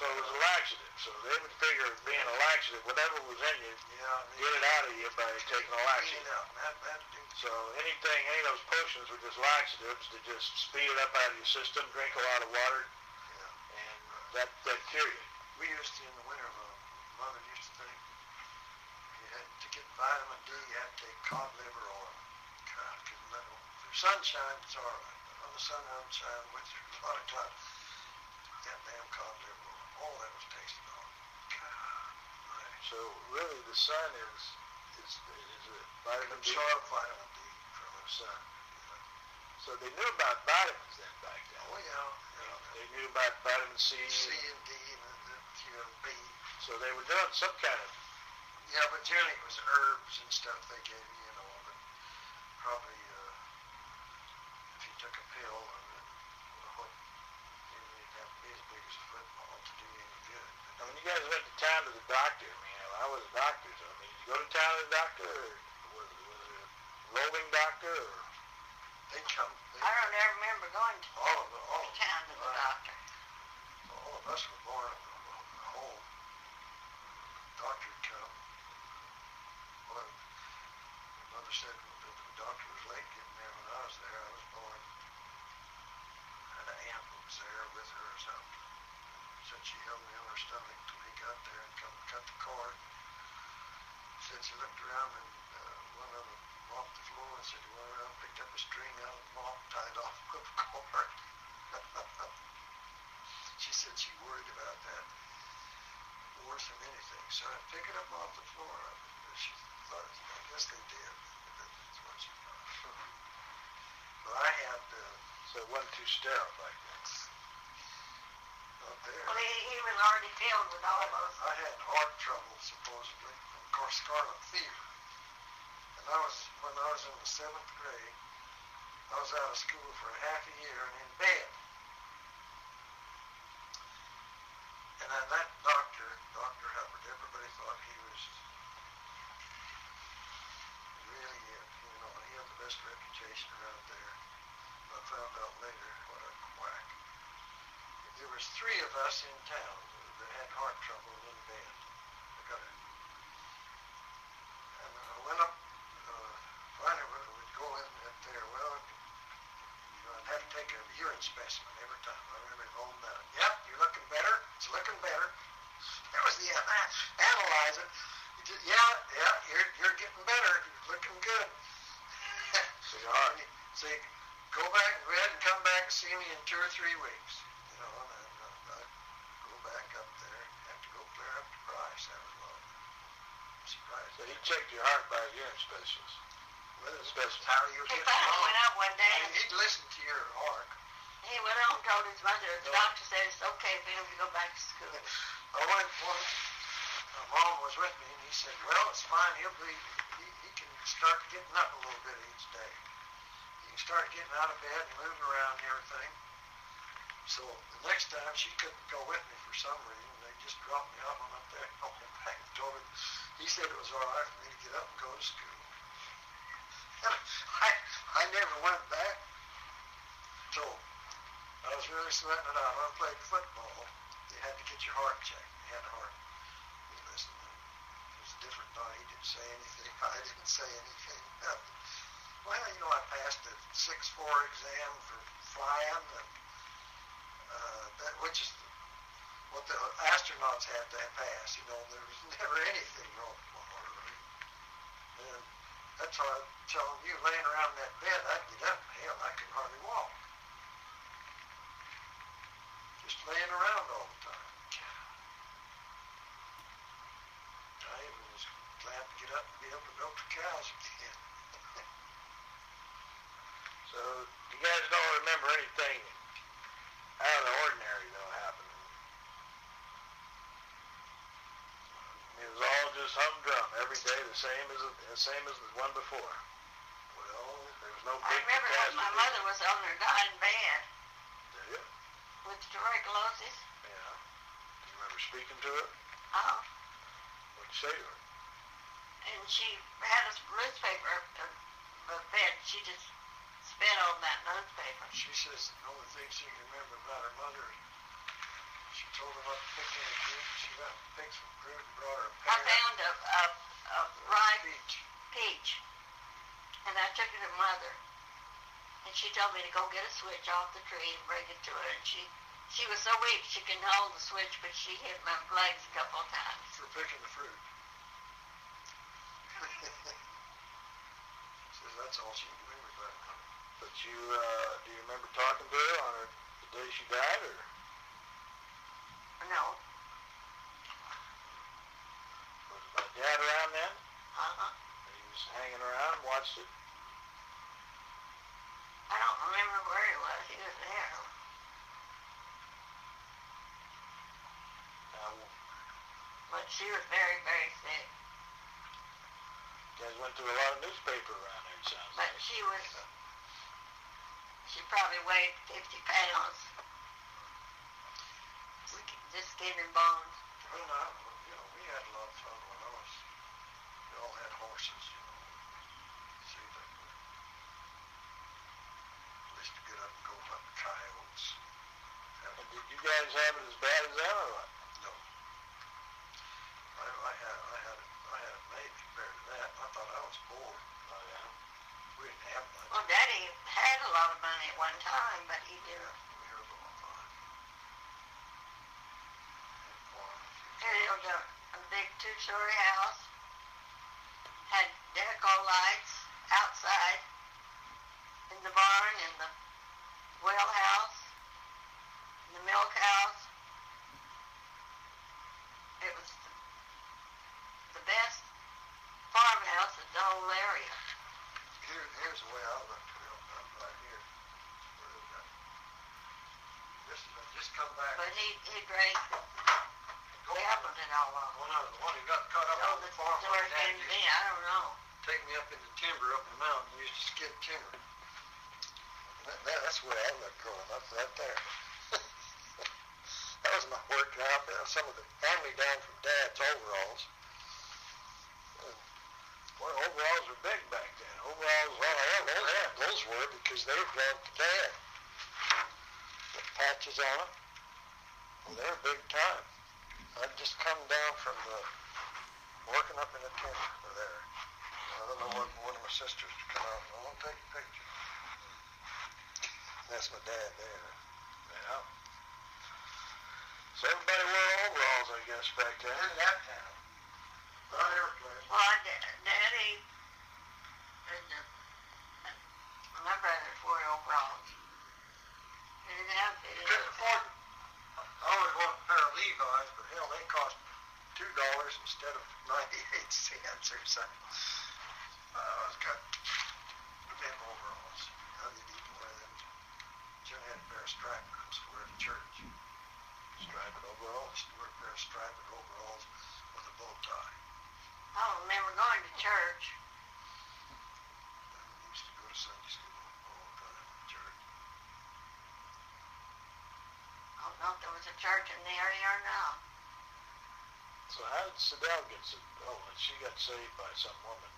So it was a laxative. So they would figure being a laxative, whatever was in you, yeah, get it out of you by taking a laxative. And that, that So anything, any of those potions were just laxatives to just speed it up out of your system, drink a lot of water, yeah. and that that cure you. We used to in the winter, my mother used to think you had to get vitamin D, you had to take cod liver oil. God, I couldn't let it. Through sunshine, it's all right. But on the sun sunshine, with a lot of cloud, that damn cod liver oil, all that was on. God, my. So really, the sun is is is a vitamin D Absorb vitamin D from the sun. So they knew about vitamins then back then. Oh, yeah, yeah. They knew about vitamin C. C and D and the, you know, B. So they were doing some kind of Yeah, but generally it was herbs and stuff they gave you, you know, but probably, uh, if you took a pill, and then, well, you didn't have to be as big as a football to do you any good. I mean, you guys went to town to the doctor. I mean, I was a doctor, so I mean, did you go to town to the doctor, or was it, was it a roving doctor, or They'd come, they, I don't ever remember going to all of the, oh. all, town to the doctor. Oh, all of us were born at home. Doctor would come. Well, my mother said that the doctor was late getting there when I was there. I was born. Had an aunt who was there with her or something. Said she held me on her stomach till he got there and come cut the cord. Said she looked around and uh, one of them mopped the floor and said he went around, picked up a string out of the mop, tied off a cord. she said she worried about that worse than anything. So I pick it up off the floor. She thought, I guess they did. That's what she thought. But I had uh, so it wasn't too sterile back then? Well, he, he was already filled with all of those. I had heart trouble supposedly, of course scarlet fever. And I was when I was in the seventh grade, I was out of school for a half a year and in bed. And then that doctor, Dr. Hubbard, everybody thought he was really, you know, he had the best reputation around there. But I found out later what a quack. There was three of us in town that had heart trouble in bed. I got it. And I went up, uh, finally we would go in up there, well, you know, I'd have to take a urine specimen every time. I remember rolling that. Yep, you're looking better. It's looking better. That was the, analyze it. You just, yeah, yeah, you're, you're getting better. You're looking good. So your heart. Say, go back, go ahead and come back and see me in two or three weeks. You know, and then uh, I'd go back up there, have to go clear up to Price. That was long. I'm surprised. So he checked your heart by a urine specialist. Well, it's specialist. how you He get finally along. went out one day and he'd listen to your heart. he went on and told his mother, the doctor said it's okay for him to go back to school. I went one. My mom was with me, and he said, "Well, it's fine. He'll be. He, he can start getting up a little bit each day. He can start getting out of bed and moving around and everything." So the next time she couldn't go with me for some reason. They just dropped me off. I went there went back and told him. He said it was all right for me to get up and go to school. I I never went back. So I was really sweating it out. I played football, you had to get your heart checked. You had a heart. You listen. It was a different night. He didn't say anything. I didn't say anything. Well, you know, I passed the six four exam for flying, and uh, that which is what the astronauts had to pass. You know, there was never anything wrong with my heart. that's why I'm telling you, laying around that bed, I'd get up. Hell, I could hardly walk. Just laying around all the time. I even was glad to get up and be able to milk the cows again. So you guys don't remember anything out of the ordinary though happening. It was all just humdrum every day, the same as the same as the one before. Well, There was no big I remember when my mother was on her dying bed Did you? with tuberculosis. Yeah. Do you remember speaking to her? Uh, What'd you say to her? and she had a newspaper uh, the bed. She just spit on that newspaper. she says the only thing she can remember about her mother is she told her not to pick any fruit. She went and picked some fruit and brought her a I pear. found a, a, a ripe peach. and I took it to mother. And she told me to go get a switch off the tree and bring it to her. And she she was so weak she couldn't hold the switch, but she hit my legs a couple of times. for picking the fruit. Says that's all she can remember about her. But you, uh, do you remember talking to her on her, the day she died, or No. Dad around then? Uh-huh. He was hanging around, watched it. I don't remember where he was. He was there. Now, But she was very, very sick. you guys went through a lot of newspaper around there. It sounds But like. she was, she probably weighed 50 pounds. We could just skin and bones. Well, no, you know, we had a lot of fun when I was, we all had horses, you know. See, that we used to get up and go hunt coyotes. Have- And did you guys have it as bad as that, or what? No. I, I had, I had, it, I had it made compared to that. I thought I was poor. Oh yeah. We didn't have much. Well, Daddy had a lot of money at one time, but he didn't. we were going fine. Had farm, a few He lived a, a big two-story house, had Delco lights outside, in the barn, in the well house, in the milk house. It was the, best farmhouse in the whole area. Here, here's the way I looked at it. I'm right here. Where is that? Just, just come back. But he, he drank, Go gambled it all on. When I was the one who got caught up on the farm, dad came to me, I don't know. take me up in the timber up in the mountain. Used to skid timber. That, that, that's where I looked growing up, right there. that was my work outfit. Some of the family down from Dad's overalls. Well, overalls were big back then. Overalls, Well, yeah, those, yeah, those were because they were grown to Dad. The patches on them. Well, they were big time. I'd just come down from the working up in the tent over there. I don't know what one of my sisters to come out. I want to take a picture. That's my dad there. Yeah. So everybody wore overalls, I guess, back then. In that town. Not every place. Well, Da- Daddy and the, my brothers wore overalls. They didn't have big Couldn't afford. I always wanted a pair of Levi's, but hell, they cost two dollars instead of ninety-eight cents or something. Uh, I was got them overalls. I didn't even wear them. Jim had a pair of striped ones to wear to church. Striped overalls. To wear a pair of striped overalls with a bow tie. I don't remember going to church. We used to go to Sunday school all the time in church. I don't know if there was a church in the area or not. So how did Sidell get saved? Oh, and she got saved by some woman.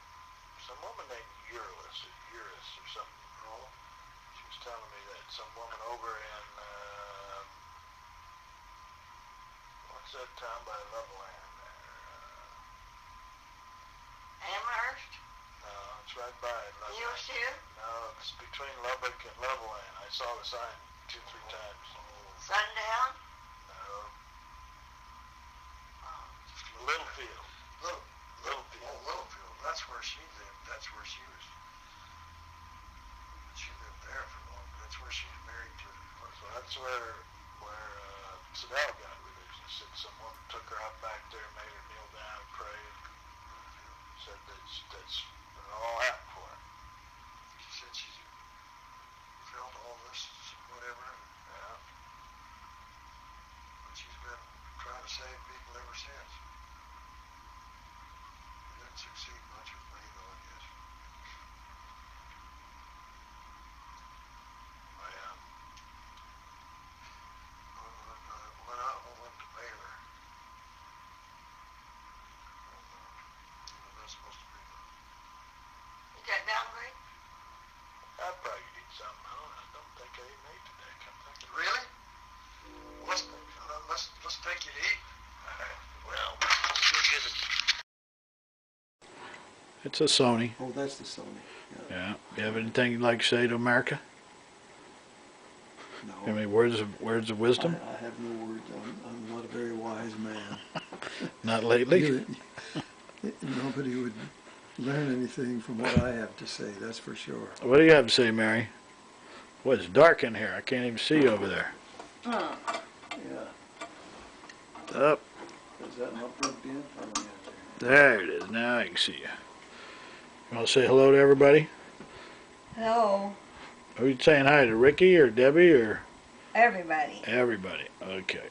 Some woman named Eurus or Eurus or something. Oh, She was telling me that some woman over in uh, what's that town by Levelland there? Amherst? Uh, no, it's right by Levelland. To? No, it's between Lubbock and Levelland. I saw the sign two, three times. Sundown? Uh, um, no. Oh. Littlefield. Little, Littlefield. Oh, Littlefield. That's where she lived. That's where she was. She lived there for a long. That's where she's married to. So that's where where uh, Sadell got religious. It said someone took her out back there, made her kneel down and pray, and said that's that's all out for her. She said she felt all this, whatever she's been trying to save people ever since. Didn't succeed much with me, though, I guess. I, um, When, when, uh, when I went to Baylor, and, uh, you know, that's supposed to be the You got downgrade? I probably eat something. I don't, I don't think I even ate today. Come think of it. Really? Let's, uh, let's, let's take you to eat. Well, we'll get it. It's a Sony. Oh, that's the Sony. Yeah. You have anything you'd like to say to America? No. Any words of words of wisdom? I, I have no words. I'm, I'm not a very wise man. Not lately. Nobody would learn anything from what I have to say, that's for sure. What do you have to say, Mary? Well, it's dark in here. I can't even see you over there. Oh. Yeah. Up Is that not plugged in? Yeah, there. there it is. Now I can see you. You want to say hello to everybody? Hello, Who you saying hi to? Ricky or Debbie or everybody. everybody? Okay.